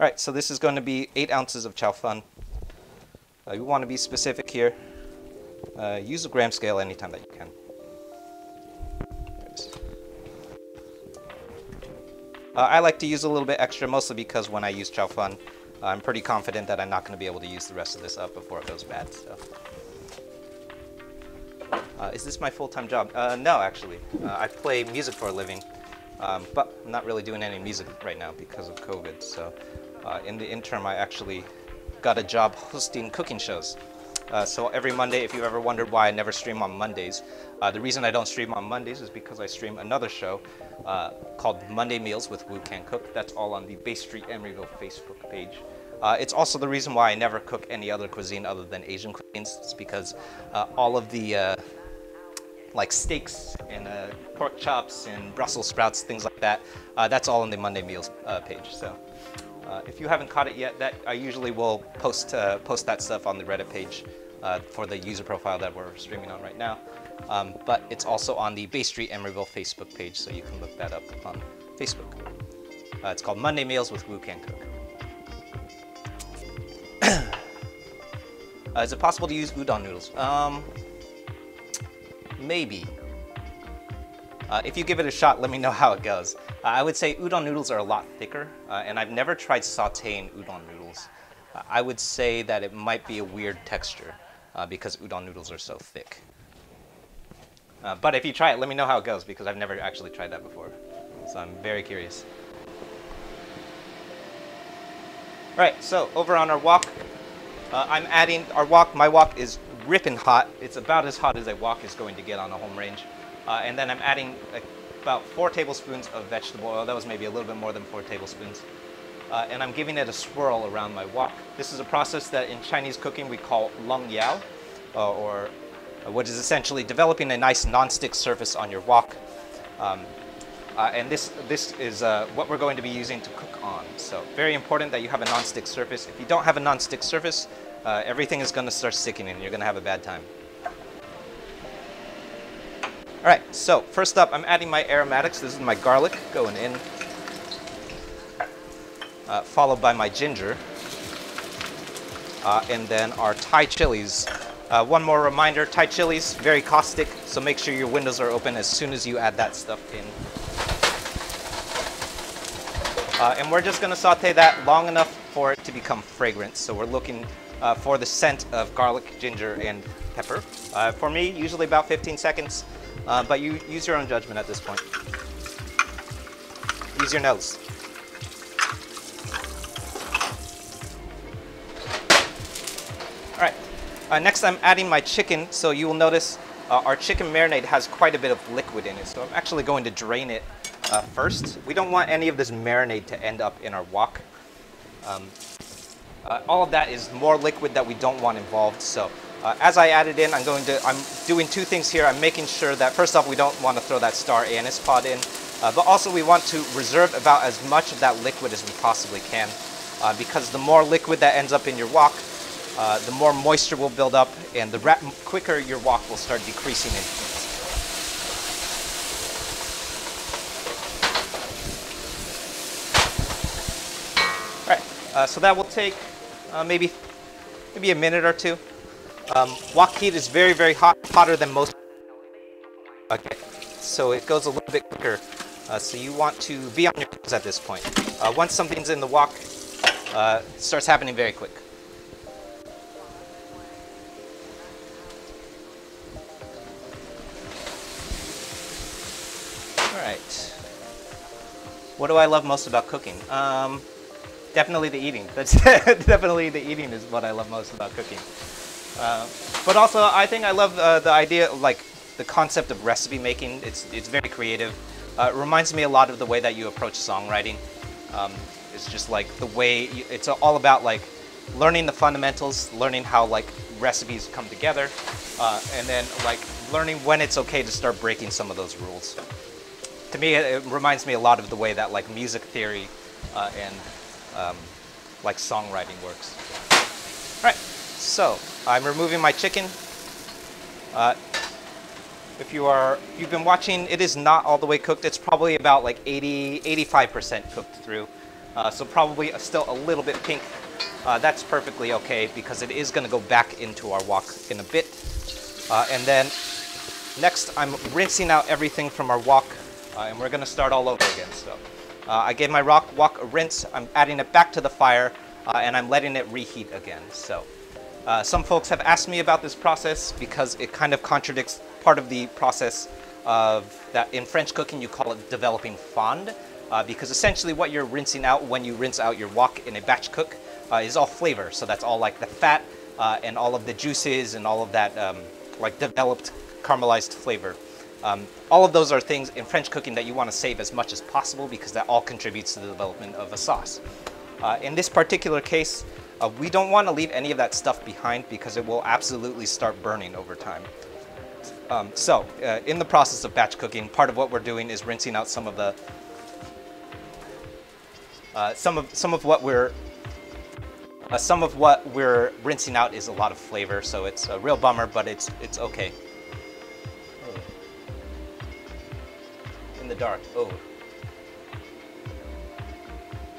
Speaker 1: All right, so this is going to be 8 ounces of chow fun. Uh, you want to be specific here. Uh, use a gram scale anytime that you can. Uh, I like to use a little bit extra, mostly because when I use chow fun, I'm pretty confident that I'm not going to be able to use the rest of this up before it goes bad. So. Uh, is this my full-time job? Uh, no, actually. Uh, I play music for a living, um, but I'm not really doing any music right now because of COVID. So uh, in the interim, I actually got a job hosting cooking shows. Uh, so every Monday, if you've ever wondered why I never stream on Mondays, uh, the reason I don't stream on Mondays is because I stream another show uh, called Monday Meals with Woo Can Cook. That's all on the Bay Street Emeryville Facebook page. Uh, it's also the reason why I never cook any other cuisine other than Asian cuisines. It's because uh, all of the uh, like steaks and pork chops and Brussels sprouts, things like that, that's all on the Monday Meals page. So. Uh, if you haven't caught it yet, that I usually will post uh, post that stuff on the Reddit page uh, for the user profile that we're streaming on right now. Um, but it's also on the Bay Street Emeryville Facebook page, so you can look that up on Facebook. Uh, it's called Monday Meals with Woo Can Cook. Uh, is it possible to use udon noodles? Um, maybe. If you give it a shot, let me know how it goes. Uh, I would say udon noodles are a lot thicker, uh, and I've never tried sauteing udon noodles. Uh, I would say that it might be a weird texture uh, because udon noodles are so thick. but if you try it, let me know how it goes because I've never actually tried that before. So I'm very curious. Right, so over on our wok, uh, I'm adding, our wok, my wok is ripping hot. It's about as hot as a wok is going to get on a home range. Uh, and then I'm adding about four tablespoons of vegetable oil. That was maybe a little bit more than four tablespoons. Uh, and I'm giving it a swirl around my wok. This is a process that in Chinese cooking we call lung yao, uh, or uh, what is essentially developing a nice non-stick surface on your wok. Um, uh, and this, this is uh, what we're going to be using to cook on. So very important that you have a non-stick surface. If you don't have a non-stick surface, uh, everything is going to start sticking and you're going to have a bad time. All right, so first up, I'm adding my aromatics. This is my garlic going in, uh, followed by my ginger, uh, and then our Thai chilies. Uh, one more reminder, Thai chilies, very caustic, so make sure your windows are open as soon as you add that stuff in. Uh, and we're just gonna saute that long enough for it to become fragrant. So we're looking uh, for the scent of garlic, ginger, and pepper. Uh, for me, usually about 15 seconds, uh, but you use your own judgment at this point. Use your nose. All right, uh, next I'm adding my chicken. So you will notice uh, our chicken marinade has quite a bit of liquid in it. So I'm actually going to drain it uh, first. We don't want any of this marinade to end up in our wok. Um, uh, all of that is more liquid that we don't want involved. So uh, as I add it in, I'm going to, I'm doing two things here. I'm making sure that first off, we don't want to throw that star anise pod in, uh, but also we want to reserve about as much of that liquid as we possibly can. Uh, because the more liquid that ends up in your wok, uh, the more moisture will build up and the quicker your wok will start decreasing in heat. Uh, so that will take uh, maybe maybe a minute or two. Um, wok heat is very, very hot, hotter than most. Okay, so it goes a little bit quicker. Uh, so you want to be on your toes at this point. Uh, once something's in the wok, uh, it starts happening very quick. All right. What do I love most about cooking? Um, definitely the eating. That's definitely the eating is what I love most about cooking. Uh, but also, I think I love uh, the idea, like the concept of recipe making. It's it's very creative. Uh, it reminds me a lot of the way that you approach songwriting. Um, it's just like the way you, it's all about like learning the fundamentals, learning how like recipes come together, uh, and then like learning when it's okay to start breaking some of those rules. To me, it, it reminds me a lot of the way that like music theory uh, and um, like songwriting works. All right, so I'm removing my chicken. Uh, if you are, you've been watching, it is not all the way cooked. It's probably about like 80, 85% cooked through. Uh, so probably still a little bit pink. Uh, that's perfectly okay because it is going to go back into our wok in a bit. Uh, and then next I'm rinsing out everything from our wok uh, and we're going to start all over again. So. Uh, I gave my rock wok a rinse. I'm adding it back to the fire and I'm letting it reheat again. So uh, some folks have asked me about this process because it kind of contradicts part of the process of that in French cooking you call it developing fond uh, because essentially what you're rinsing out when you rinse out your wok in a batch cook uh, is all flavor. So that's all like the fat uh, and all of the juices and all of that um, like developed caramelized flavor. Um, all of those are things in French cooking that you want to save as much as possible because that all contributes to the development of a sauce. Uh, in this particular case, uh, we don't want to leave any of that stuff behind because it will absolutely start burning over time. Um, so, uh, in the process of batch cooking, part of what we're doing is rinsing out some of the Uh, some of some of what we're uh, some of what we're rinsing out is a lot of flavor, so it's a real bummer, but it's it's okay. In the dark. Oh.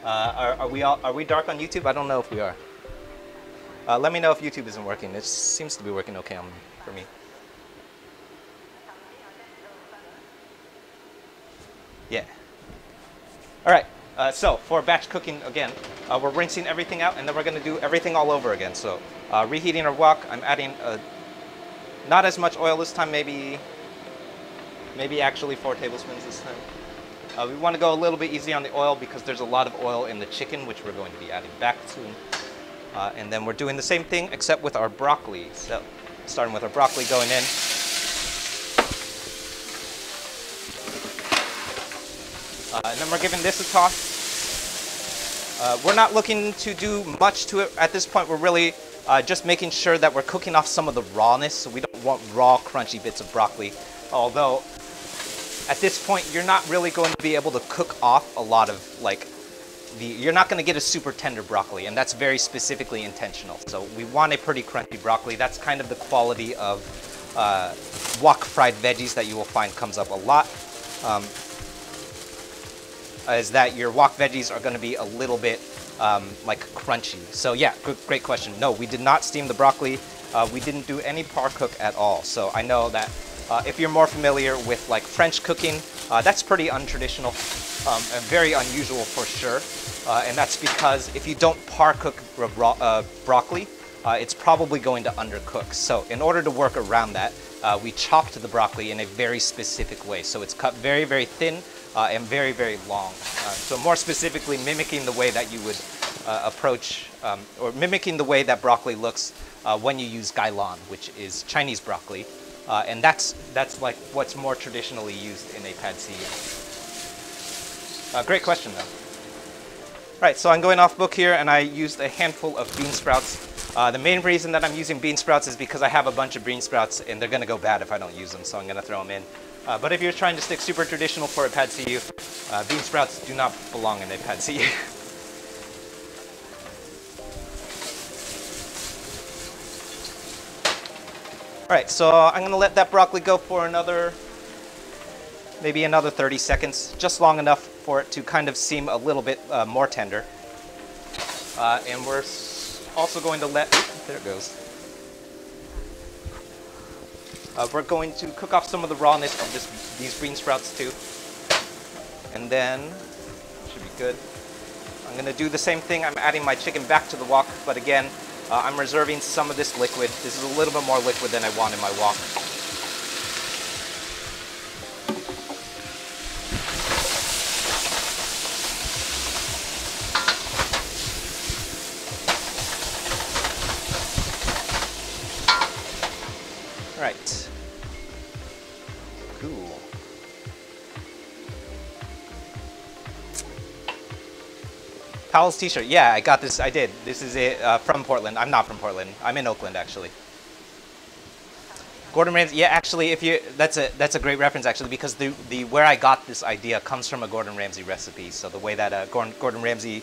Speaker 1: Uh, are, are we all are we dark on YouTube? I don't know if we are. Uh, let me know if YouTube isn't working. It seems to be working okay on, for me. Yeah. All right. Uh, so for batch cooking again, uh, we're rinsing everything out, and then we're going to do everything all over again. So uh, reheating our wok. I'm adding uh, not as much oil this time. Maybe maybe actually four tablespoons this time. Uh, we want to go a little bit easy on the oil because there's a lot of oil in the chicken, which we're going to be adding back soon. Uh, and then we're doing the same thing except with our broccoli. So starting with our broccoli going in. Uh, and then we're giving this a toss. Uh, we're not looking to do much to it at this point. We're really uh, just making sure that we're cooking off some of the rawness. So we don't want raw, crunchy bits of broccoli. Although at this point, you're not really going to be able to cook off a lot of like the, you're not going to get a super tender broccoli, and that's very specifically intentional. So we want a pretty crunchy broccoli. That's kind of the quality of uh, wok fried veggies that you will find comes up a lot. Um, is that your wok veggies are going to be a little bit um, like crunchy. So yeah, great question. No, we did not steam the broccoli. Uh, we didn't do any par cook at all. So I know that uh, if you're more familiar with like French cooking, uh, that's pretty untraditional um, and very unusual for sure. Uh, and that's because if you don't par cook bro uh, broccoli, uh, it's probably going to undercook. So in order to work around that, we chopped the broccoli in a very specific way. So it's cut very, very thin and very, very long. So more specifically, mimicking the way that you would approach, um, or mimicking the way that broccoli looks when you use gailan, which is Chinese broccoli. and that's, that's like what's more traditionally used in a pad see great question though. Right, so I'm going off book here and I used a handful of bean sprouts. Uh, the main reason that I'm using bean sprouts is because I have a bunch of bean sprouts and they're gonna go bad if I don't use them, so I'm gonna throw them in. Uh, but if you're trying to stick super traditional for a pad see uh, bean sprouts do not belong in a pad see ew. Alright, so I'm gonna let that broccoli go for another, maybe another 30 seconds, just long enough for it to kind of seem a little bit uh, more tender. Uh, and we're also going to let, there it goes. Uh, we're going to cook off some of the rawness of this, these bean sprouts too. And then, should be good. I'm to do the same thing. I'm adding my chicken back to the wok, but again, uh, I'm reserving some of this liquid. This is a little bit more liquid than I want in my wok. Powell's t-shirt. Yeah, I got this. I did. This is it uh, from Portland. I'm not from Portland. I'm in Oakland, actually. Gordon Ramsay. Yeah, actually, if you that's a that's a great reference actually because the the where I got this idea comes from a Gordon Ramsay recipe. So the way that uh, Gordon, Gordon Ramsay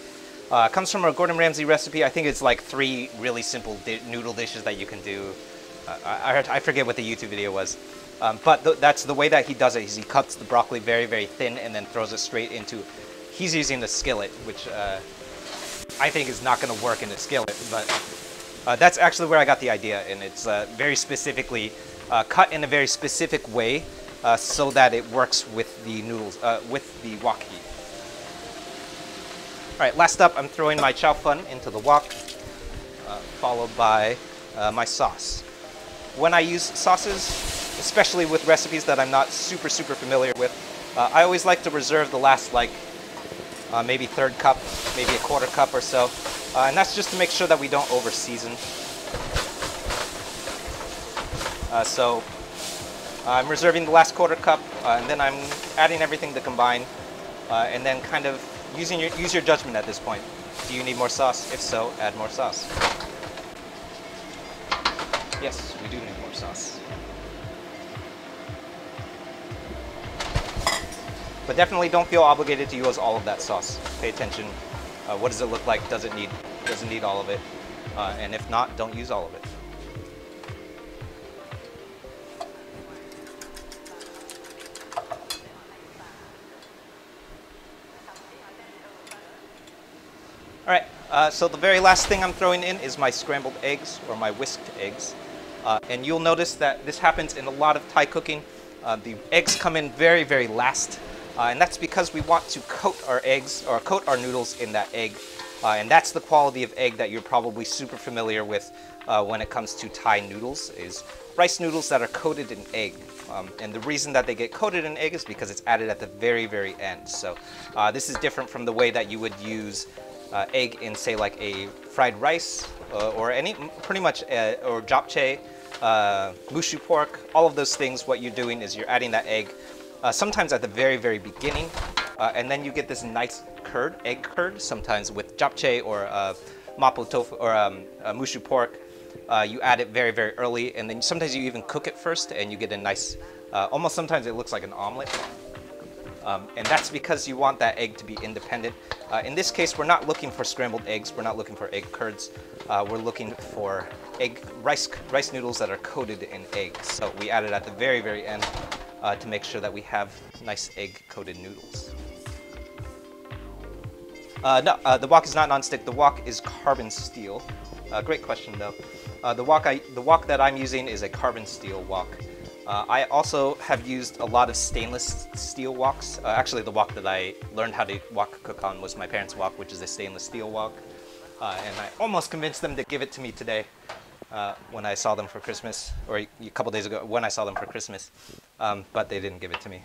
Speaker 1: uh, comes from a Gordon Ramsay recipe. I think it's like three really simple Thai noodle dishes that you can do. Uh, I, I forget what the YouTube video was. Um, but th that's the way that he does it. Is he cuts the broccoli very, very thin and then throws it straight into. He's using the skillet, which uh, I think is not going to work in a skillet, but uh, that's actually where I got the idea, and it's uh, very specifically uh, cut in a very specific way uh, so that it works with the noodles, uh, with the wok heat. All right, last up, I'm throwing my chow fun into the wok, followed by my sauce. When I use sauces, especially with recipes that I'm not super, super familiar with, I always like to reserve the last like uh, maybe third cup, maybe a quarter cup or so. Uh, and that's just to make sure that we don't over season. Uh, so I'm reserving the last quarter cup uh, and then I'm adding everything to combine uh, and then kind of using your, use your judgment at this point. Do you need more sauce? If so, add more sauce. Yes, we do need more sauce. But definitely don't feel obligated to use all of that sauce. Pay attention Uh, what does it look like? Does it need does it need all of it? Uh, and if not, don't use all of it. All right, uh, so the very last thing I'm throwing in is my scrambled eggs or my whisked eggs. Uh, and you'll notice that this happens in a lot of Thai cooking. Uh, the eggs come in very, very last. Uh, and that's because we want to coat our eggs or coat our noodles in that egg. Uh, and that's the quality of egg that you're probably super familiar with uh, when it comes to Thai noodles is rice noodles that are coated in egg. Um, and the reason that they get coated in egg is because it's added at the very, very end. So this is different from the way that you would use uh, egg in say like a fried rice uh, or any pretty much uh, or japchae, uh, mushu pork, all of those things. What you're doing is you're adding that egg, uh, sometimes at the very very beginning, uh, and then you get this nice curd, egg curd. Sometimes with japchae or mapo tofu or um, mushu pork, you add it very very early, and then sometimes you even cook it first, and you get a nice. almost sometimes it looks like an omelet. Um, and that's because you want that egg to be independent. Uh, in this case, we're not looking for scrambled eggs. We're not looking for egg curds. Uh, we're looking for egg rice rice noodles that are coated in eggs. So we add it at the very, very end uh, to make sure that we have nice egg-coated noodles. Uh, no, uh, the wok is not nonstick. The wok is carbon steel. Uh, great question, though. the wok I, the wok that I'm using is a carbon steel wok. Uh, I also have used a lot of stainless steel woks. Uh, actually, the wok that I learned how to wok cook on was my parents' wok, which is a stainless steel wok. Uh, and I almost convinced them to give it to me today uh, when I saw them for Christmas, or a couple days ago when I saw them for Christmas, um, but they didn't give it to me.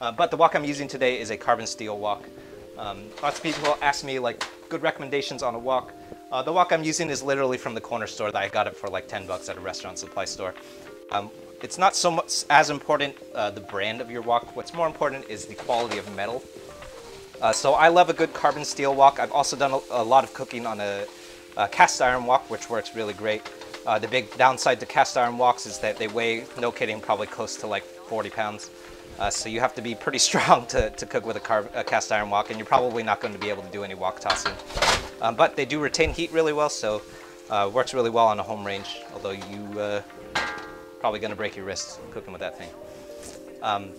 Speaker 1: Uh, but the wok I'm using today is a carbon steel wok. Um, lots of people ask me like good recommendations on a wok. Uh, the wok I'm using is literally from the corner store that I got it for like 10 bucks at a restaurant supply store. Um, it's not so much as important uh, the brand of your wok. What's more important is the quality of metal. Uh, so I love a good carbon steel wok. I've also done a, a lot of cooking on a, a, cast iron wok, which works really great. Uh, the big downside to cast iron woks is that they weigh, no kidding, probably close to like 40 pounds. Uh, so you have to be pretty strong to, to cook with a, a, cast iron wok, and you're probably not going to be able to do any wok tossing. Um, but they do retain heat really well, so uh, works really well on a home range, although you uh, probably going to break your wrist cooking with that thing. Um,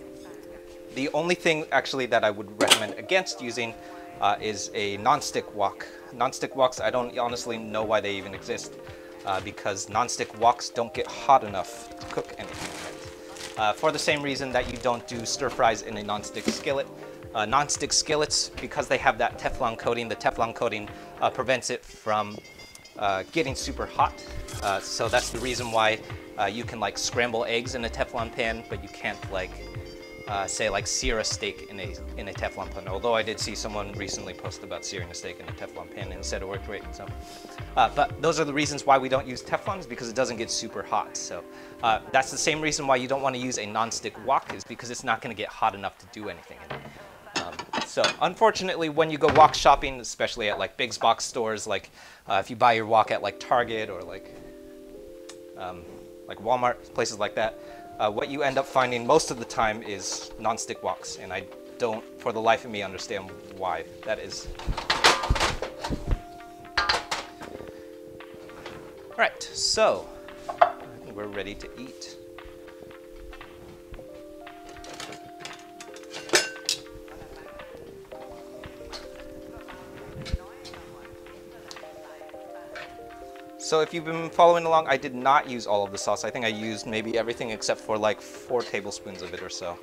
Speaker 1: the only thing actually that I would recommend against using uh, is a non-stick wok. Non-stick woks, I don't honestly know why they even exist uh, because non-stick woks don't get hot enough to cook anything. Uh, for the same reason that you don't do stir fries in a non-stick skillet. Uh, non-stick skillets, because they have that Teflon coating, the Teflon coating uh, prevents it from uh, getting super hot. so that's the reason why uh, you can like scramble eggs in a Teflon pan, but you can't like uh, say like sear a steak in a in a Teflon pan. Although I did see someone recently post about searing a steak in a Teflon pan and said it worked great. So, uh, but those are the reasons why we don't use Teflons because it doesn't get super hot. So uh, that's the same reason why you don't want to use a non-stick wok is because it's not going to get hot enough to do anything. Um, so unfortunately, when you go wok shopping, especially at like big box stores, like uh, if you buy your wok at like Target or like um, like Walmart, places like that, uh, what you end up finding most of the time is non-stick woks, and I don't, for the life of me, understand why that is. All right, so we're ready to eat. So if you've been following along, I did not use all of the sauce. I think I used maybe everything except for like four tablespoons of it or so.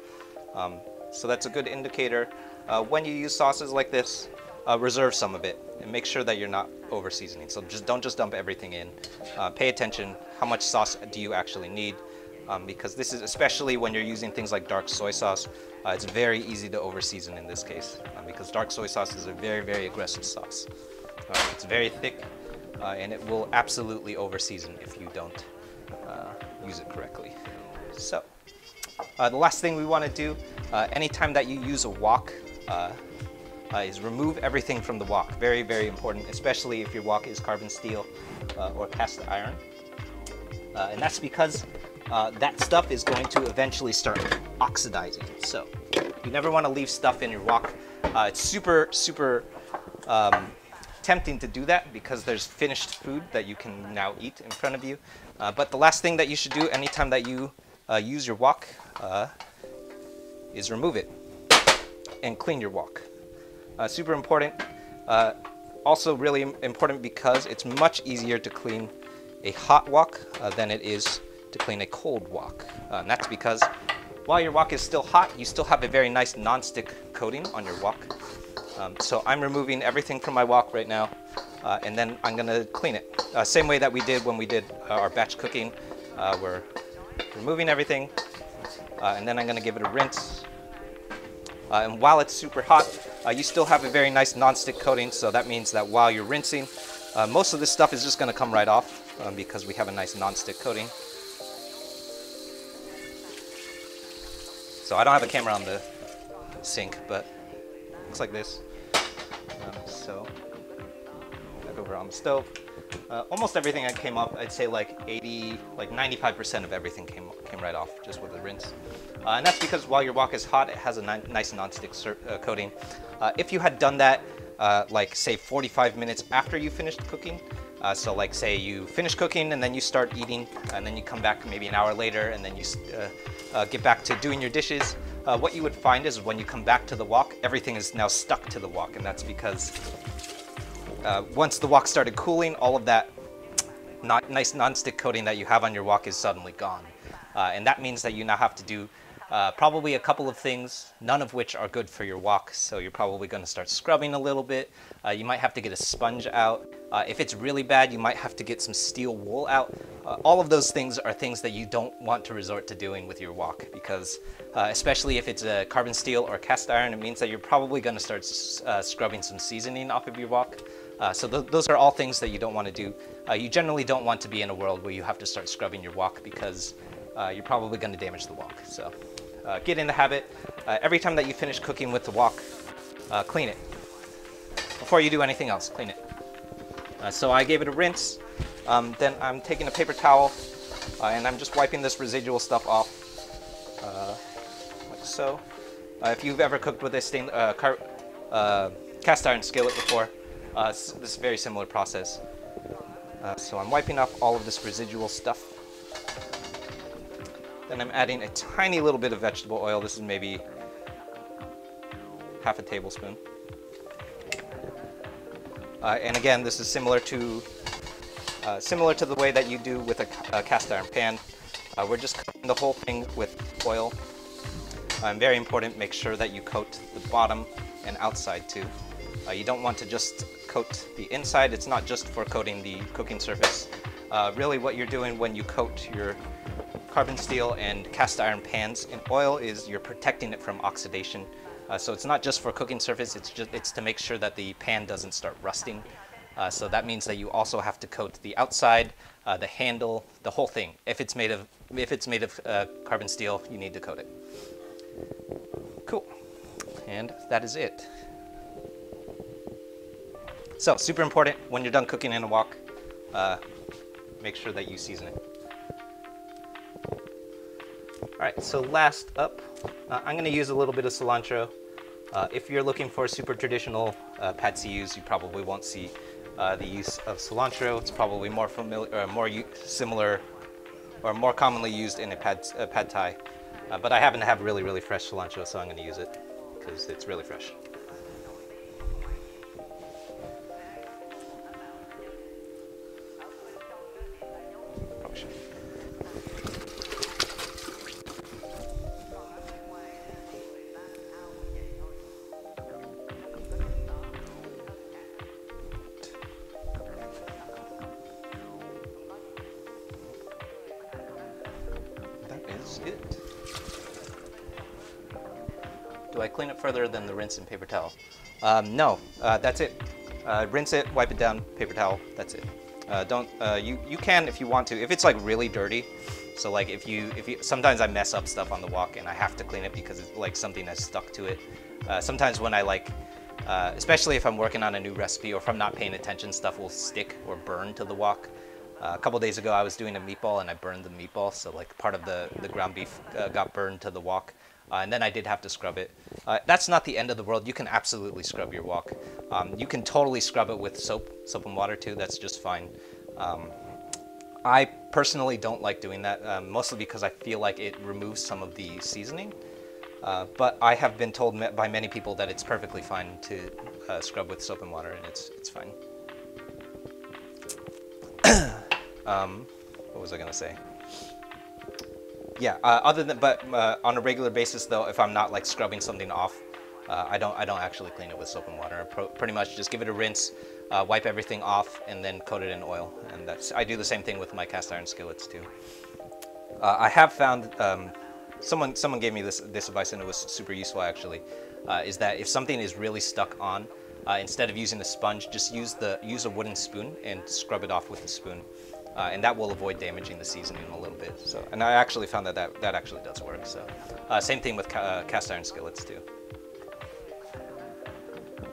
Speaker 1: Um, so that's a good indicator. Uh, when you use sauces like this, uh, reserve some of it and make sure that you're not over seasoning. So just don't just dump everything in. Uh, pay attention, how much sauce do you actually need? Um, because this is, especially when you're using things like dark soy sauce, uh, it's very easy to over season in this case uh, because dark soy sauce is a very, very aggressive sauce. Uh, it's very thick, uh, and it will absolutely overseason if you don't uh, use it correctly. So, uh, the last thing we want to do, uh, anytime that you use a wok, uh, uh, is remove everything from the wok. Very, very important, especially if your wok is carbon steel or cast iron. and that's because that stuff is going to eventually start oxidizing. So, you never want to leave stuff in your wok. it's super, super um, tempting to do that because there's finished food that you can now eat in front of you. Uh, but the last thing that you should do anytime that you uh, use your wok uh, is remove it and clean your wok. Uh, super important. Uh, also really important because it's much easier to clean a hot wok uh, than it is to clean a cold wok. and that's because while your wok is still hot, you still have a very nice non-stick coating on your wok. Um, so I'm removing everything from my wok right now, uh, and then I'm gonna clean it. Uh, same way that we did when we did uh, our batch cooking. Uh, we're removing everything, uh, and then I'm gonna give it a rinse. Uh, and while it's super hot, you still have a very nice non-stick coating, so that means that while you're rinsing, most of this stuff is just gonna come right off um, because we have a nice non-stick coating. So I don't have a camera on the sink, but looks like this. Um, so back over on the stove. Uh, almost everything that came up, I'd say like 80, like 95% of everything came came right off just with the rinse. Uh, and that's because while your wok is hot, it has a ni nice non-stick uh, coating. Uh, if you had done that, uh, like say 45 minutes after you finished cooking, uh, so like say you finish cooking and then you start eating and then you come back maybe an hour later and then you get back to doing your dishes, uh, what you would find is when you come back to the wok, everything is now stuck to the wok, and that's because uh, once the wok started cooling, all of that not nice non-stick coating that you have on your wok is suddenly gone. Uh, and that means that you now have to do uh, probably a couple of things, none of which are good for your wok. So you're probably going to start scrubbing a little bit. Uh, you might have to get a sponge out. Uh, if it's really bad, you might have to get some steel wool out. Uh, all of those things are things that you don't want to resort to doing with your wok because uh, especially if it's a carbon steel or cast iron, it means that you're probably going to start uh, scrubbing some seasoning off of your wok. so th those are all things that you don't want to do. you generally don't want to be in a world where you have to start scrubbing your wok because you're probably going to damage the wok. So uh, get in the habit. Uh, every time that you finish cooking with the wok, uh, clean it. Before you do anything else, clean it. Uh, so I gave it a rinse. Um, then I'm taking a paper towel uh, and I'm just wiping this residual stuff off, uh, like so. if you've ever cooked with a stain, cast iron skillet before, this is a very similar process. so I'm wiping off all of this residual stuff. Then I'm adding a tiny little bit of vegetable oil. This is maybe half a tablespoon. Uh, and again, this is similar to uh, similar to the way that you do with a, a cast iron pan. Uh, we're just coating the whole thing with oil. Um, very important, make sure that you coat the bottom and outside too. Uh, you don't want to just coat the inside. It's not just for coating the cooking surface. Uh, really what you're doing when you coat your carbon steel and cast iron pans in oil is you're protecting it from oxidation. Uh, so it's not just for cooking surface, it's just it's to make sure that the pan doesn't start rusting. Uh, so that means that you also have to coat the outside, uh, the handle, the whole thing. If it's made of if it's made of uh, carbon steel, you need to coat it. Cool, and that is it. So super important when you're done cooking in a wok, uh, make sure that you season it. All right, so last up, uh, I'm gonna use a little bit of cilantro. Uh, if you're looking for super traditional uh, ews, you probably won't see uh, the use of cilantro. It's probably more familiar, or more similar, or more commonly used in a pad, pad thai. Uh, but I happen to have really, really fresh cilantro, so I'm gonna use it because it's really fresh. And paper towel? Um, no, uh, that's it. Uh, rinse it, wipe it down, paper towel, that's it. Uh, don't, uh, you, you can if you want to. If it's like really dirty, so like if you, if you, sometimes I mess up stuff on the wok and I have to clean it because it's like something has stuck to it. Uh, sometimes when I like, uh, especially if I'm working on a new recipe or if I'm not paying attention, stuff will stick or burn to the wok. Uh, a couple days ago, I was doing a meatball and I burned the meatball, so like part of the, the ground beef uh, got burned to the wok. Uh, and then I did have to scrub it. Uh, that's not the end of the world. You can absolutely scrub your wok. Um, you can totally scrub it with soap, soap and water too. That's just fine. Um, I personally don't like doing that, um, mostly because I feel like it removes some of the seasoning. Uh, but I have been told by many people that it's perfectly fine to uh, scrub with soap and water, and it's it's fine. um, what was I gonna say? Yeah. Uh, other than, but uh, on a regular basis, though, if I'm not like scrubbing something off, uh, I don't I don't actually clean it with soap and water. I pretty much just give it a rinse, uh, wipe everything off, and then coat it in oil. And that's I do the same thing with my cast iron skillets too. I have found. Um, someone someone gave me this this advice and it was super useful actually. Uh, is that if something is really stuck on, uh, instead of using a sponge, just use the use a wooden spoon and scrub it off with the spoon, uh, and that will avoid damaging the seasoning a little bit. So, and I actually found that that, that actually does work. So, uh, same thing with ca uh, cast iron skillets too.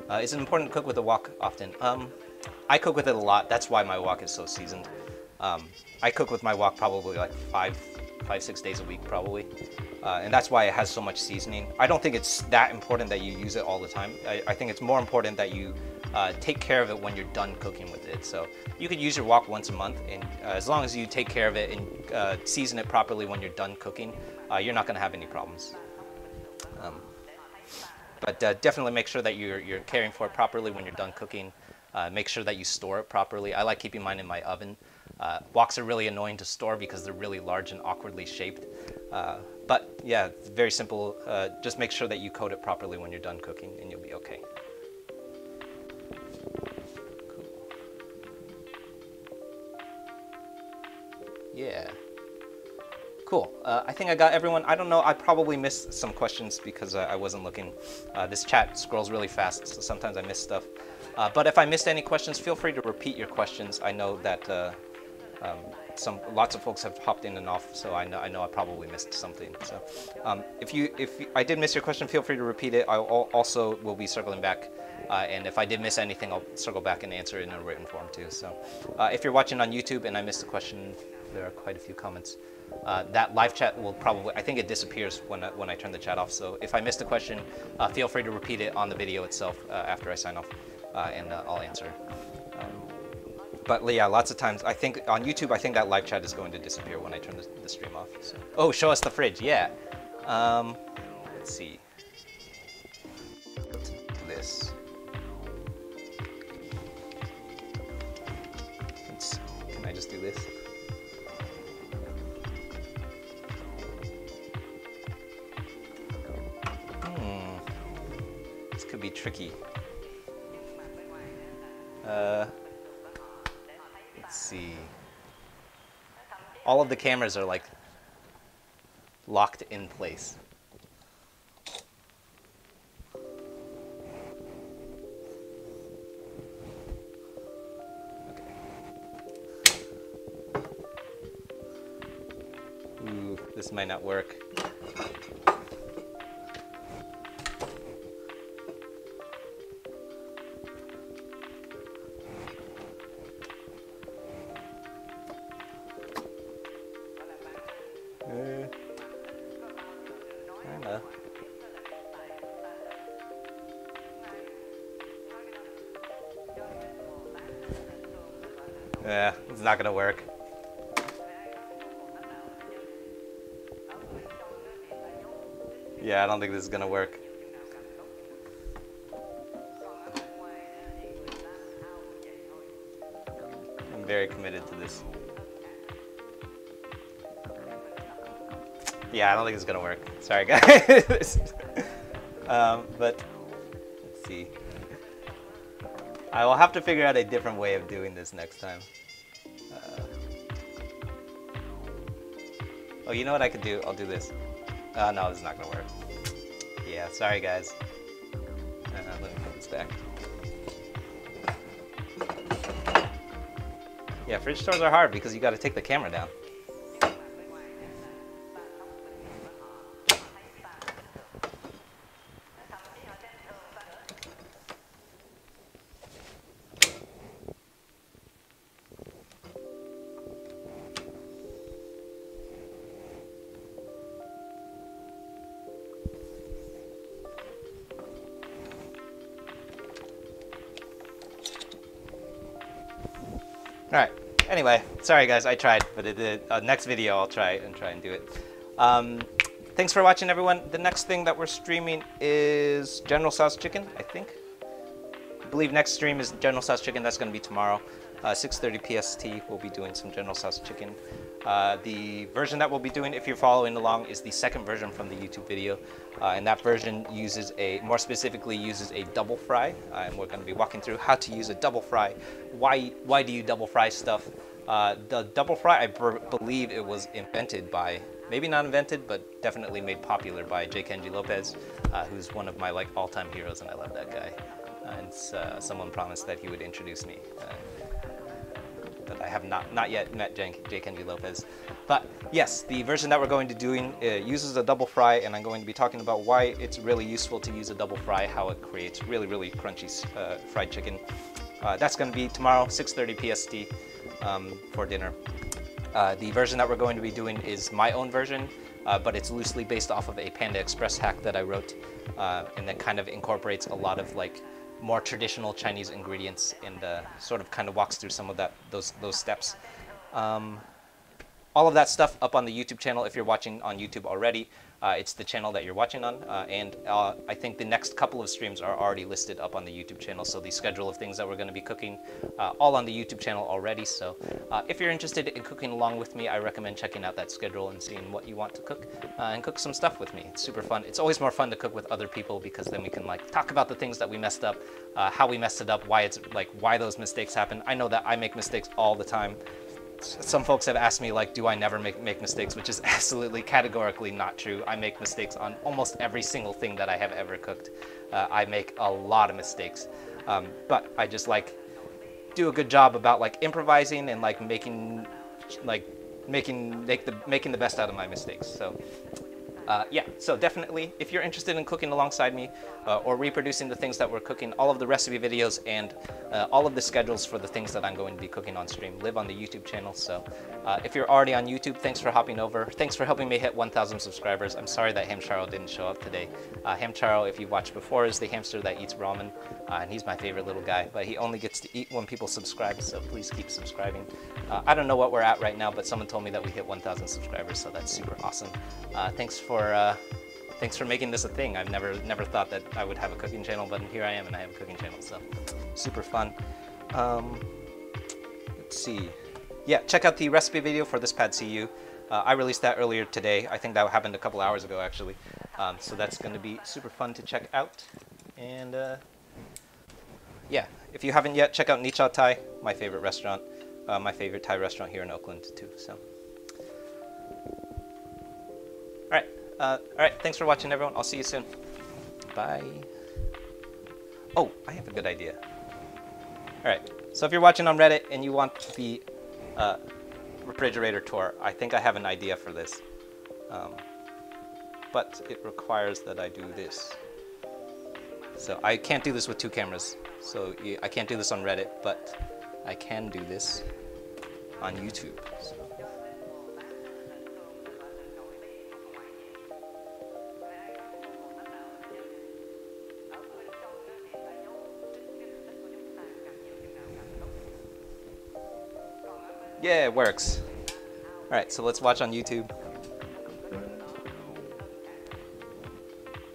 Speaker 1: Uh, is it important to cook with a wok often? Um, I cook with it a lot. That's why my wok is so seasoned. Um, I cook with my wok probably like five five, six days a week probably. Uh, and that's why it has so much seasoning. I don't think it's that important that you use it all the time. I, I think it's more important that you uh, take care of it when you're done cooking with it. So you could use your wok once a month, and uh, as long as you take care of it and uh, season it properly when you're done cooking, uh, you're not going to have any problems. Um, but uh, definitely make sure that you're, you're caring for it properly when you're done cooking. make sure that you store it properly. I like keeping mine in my oven. Uh, woks are really annoying to store because they're really large and awkwardly shaped. Uh, but yeah, very simple. Uh, just make sure that you coat it properly when you're done cooking and you'll be okay. Yeah. Cool. Uh, I think I got everyone. I don't know. I probably missed some questions because uh, I wasn't looking. Uh, this chat scrolls really fast, so sometimes I miss stuff. Uh, but if I missed any questions, feel free to repeat your questions. I know that uh, um, some lots of folks have hopped in and off, so I know I know I probably missed something. So um, if you if I did miss your question, feel free to repeat it. I also will be circling back, uh, and if I did miss anything, I'll circle back and answer it in a written form too. So uh, if you're watching on YouTube and I missed a question, there are quite a few comments. Uh, that live chat will probably I think it disappears when I, when I turn the chat off. So if I missed a question, uh, feel free to repeat it on the video itself uh, after I sign off, uh, and I'll answer. Um, but yeah, lots of times I think on YouTube, I think that live chat is going to disappear when I turn the, the stream off. So. Oh, show us the fridge. Yeah. Um, let's see. This. Can I just do this? Be tricky. Uh. Let's see. All of the cameras are like locked in place. Okay. Ooh, this might not work. Gonna work. Yeah, I don't think this is gonna work. I'm very committed to this. Yeah, I don't think it's gonna work. Sorry, guys. um, but let's see. I will have to figure out a different way of doing this next time. Oh, you know what I could do? I'll do this. Oh, no, this is not to work. Yeah, sorry, guys. Uh, let me put this back. Yeah, fridge tours are hard because you got to take the camera down. All right. Anyway, sorry guys, I tried, but it, uh, next video I'll try and try and do it. Um, thanks for watching, everyone. The next thing that we're streaming is General Tso's Chicken, I think. I believe next stream is General Tso's Chicken. That's going to be tomorrow, uh, 6:30 PST. We'll be doing some General Tso's Chicken. Uh, the version that we'll be doing, if you're following along, is the second version from the YouTube video. Uh, and that version uses a, more specifically uses a double fry. Uh, and we're going to be walking through how to use a double fry. Why, why do you double fry stuff? Uh, the double fry, I believe it was invented by, maybe not invented, but definitely made popular by J. Kenji Lopez, uh, who's one of my like all-time heroes, and I love that guy. and someone promised that he would introduce me but I have not, not yet met J. Kenji Lopez. But yes, the version that we're going to doing uh, uses a double fry, and I'm going to be talking about why it's really useful to use a double fry, how it creates really, really crunchy uh, fried chicken. Uh, that's going to be tomorrow, 6.30 PST um, for dinner. Uh, the version that we're going to be doing is my own version, uh, but it's loosely based off of a Panda Express hack that I wrote, uh, and that kind of incorporates a lot of like more traditional Chinese ingredients and uh, sort of kind of walks through some of that those those steps. Um, all of that stuff up on the YouTube channel if you're watching on YouTube already. Uh, it's the channel that you're watching on, uh, and uh, I think the next couple of streams are already listed up on the YouTube channel. So the schedule of things that we're going to be cooking, uh, all on the YouTube channel already. So uh, if you're interested in cooking along with me, I recommend checking out that schedule and seeing what you want to cook, uh, and cook some stuff with me. It's super fun. It's always more fun to cook with other people because then we can like talk about the things that we messed up, how we messed it up, why it's like why those mistakes happen. I know that I make mistakes all the time some folks have asked me like, do I never make, make mistakes, which is absolutely categorically not true. I make mistakes on almost every single thing that I have ever cooked. Uh, I make a lot of mistakes, um, but I just like do a good job about like improvising and like making like making make the making the best out of my mistakes. So uh, yeah, so definitely, if you're interested in cooking alongside me uh, or reproducing the things that we're cooking, all of the recipe videos and uh, all of the schedules for the things that I'm going to be cooking on stream live on the YouTube channel. So uh, if you're already on YouTube, thanks for hopping over. Thanks for helping me hit 1,000 subscribers. I'm sorry that Hamcharo didn't show up today. Uh, Hamcharo, if you've watched before, is the hamster that eats ramen, uh, and he's my favorite little guy, but he only gets to eat when people subscribe, so please keep subscribing. I don't know what we're at right now, but someone told me that we hit 1,000 subscribers, so that's super awesome. thanks for for uh, thanks for making this a thing. I've never never thought that I would have a cooking channel, but here I am, and I have a cooking channel, so super fun. Um, let's see. Yeah, check out the recipe video for this Pad Ew. Uh, I released that earlier today. I think that happened a couple hours ago, actually. Um, so that's going to be super fun to check out. And uh, yeah, if you haven't yet, check out Nicha Thai, my favorite restaurant, uh, my favorite Thai restaurant here in Oakland too. So. Uh, all right, thanks for watching, everyone. I'll see you soon. Bye. Oh, I have a good idea. All right, so if you're watching on Reddit and you want the uh, refrigerator tour, I think I have an idea for this. Um, but it requires that I do this. So I can't do this with two cameras. So I can't do this on Reddit, but I can do this on YouTube. So. Yeah, it works. Alright, so let's watch on YouTube.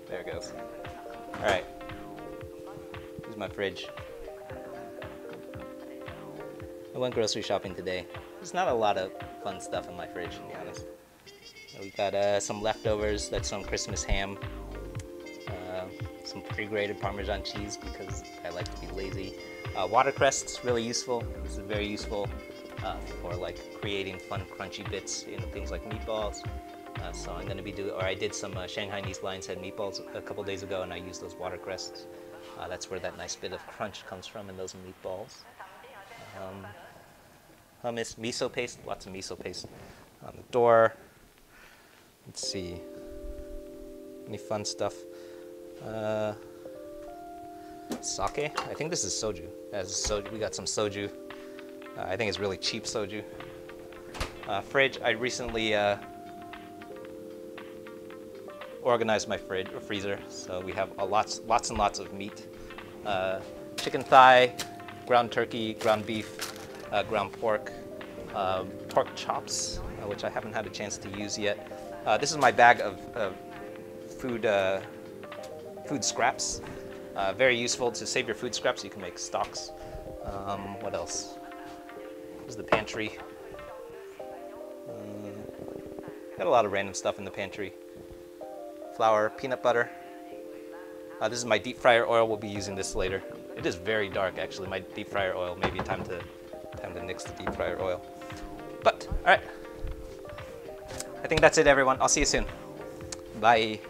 Speaker 1: There it goes. Alright. Here's my fridge. I went grocery shopping today. There's not a lot of fun stuff in my fridge, to be honest. We got uh, some leftovers, that's some Christmas ham. Uh, some pre-grated Parmesan cheese because I like to be lazy. Uh, watercress, really useful. This is very useful uh, for like creating fun crunchy bits in things like meatballs. Uh, so I'm going to be doing, or I did some uh, Shanghainese lion's head meatballs a couple days ago and I used those watercresses. Uh, that's where that nice bit of crunch comes from in those meatballs. Um, hummus, miso paste, lots of miso paste on the door. Let's see, any fun stuff? Uh, sake, I think this is soju. As soju, we got some soju uh, I think it's really cheap soju. Uh, fridge, I recently uh, organized my fridge or freezer, so we have lots, lots and lots of meat. Uh, chicken thigh, ground turkey, ground beef,
Speaker 2: uh, ground pork, uh, pork chops, uh, which I haven't had a chance to use yet. This is my bag of, of food, food scraps. Very useful to save your food scraps. You can make stocks. Um, what else? Is the pantry. Mm, got a lot of random stuff in the pantry. Flour, peanut butter. Uh, this is my deep fryer oil. We'll be using this later. It is very dark, actually. My deep fryer oil. Maybe time to time to nix the deep fryer oil. But all right. I think that's it, everyone. I'll see you soon. Bye.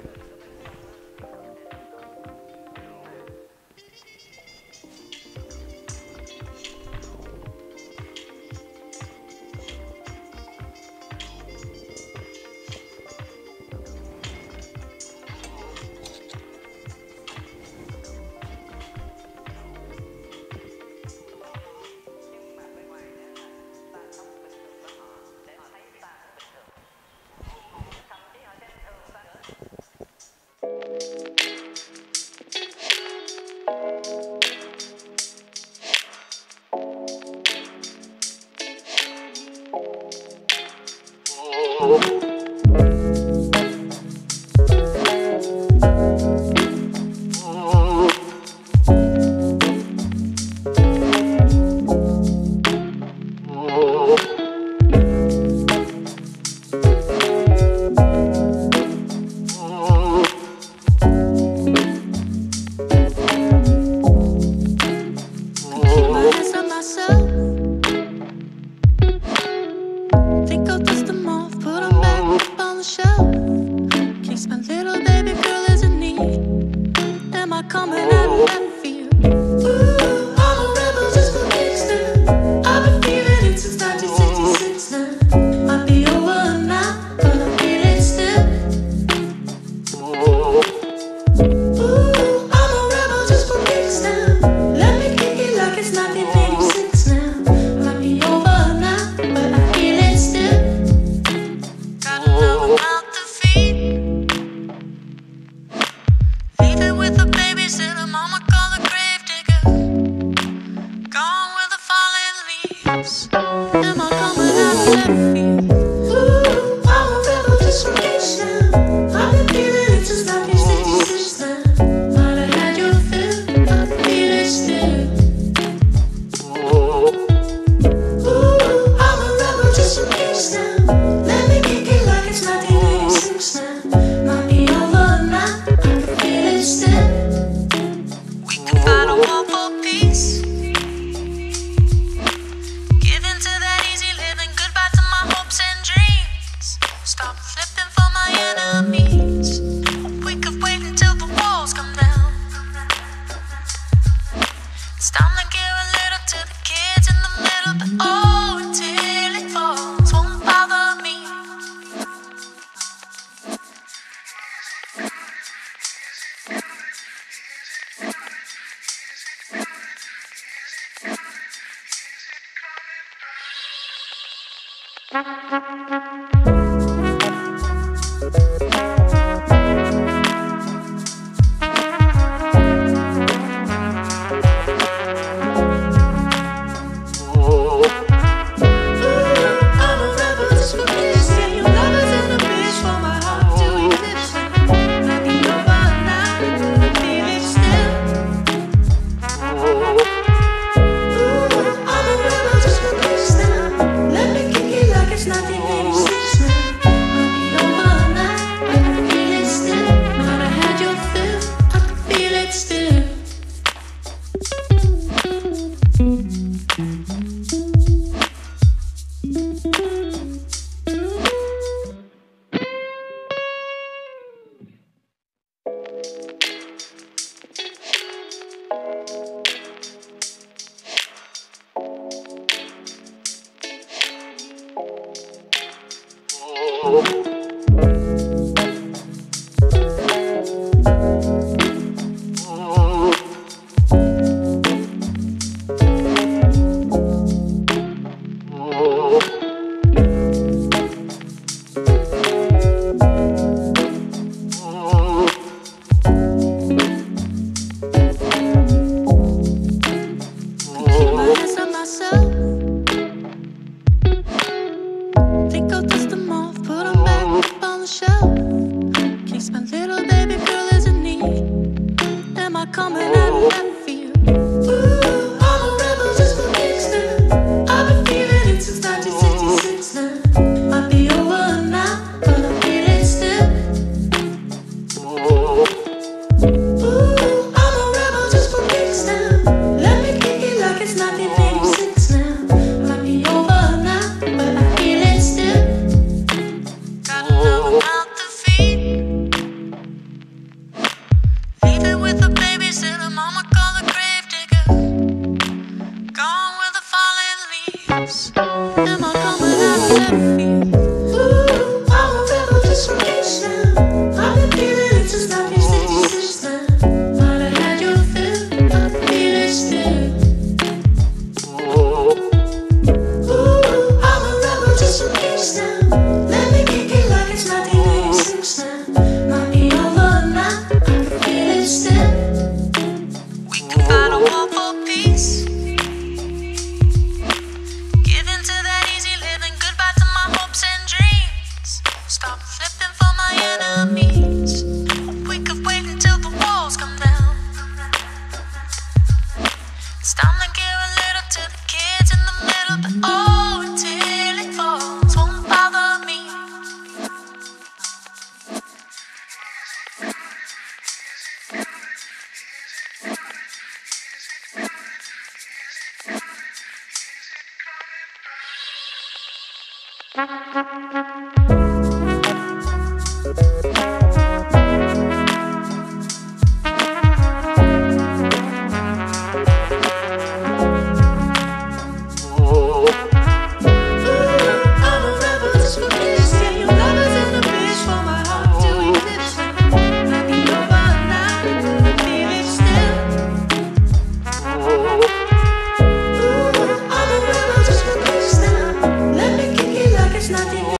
Speaker 2: said her mama called the grave digger. Gone with the fallen leaves. Am I coming out of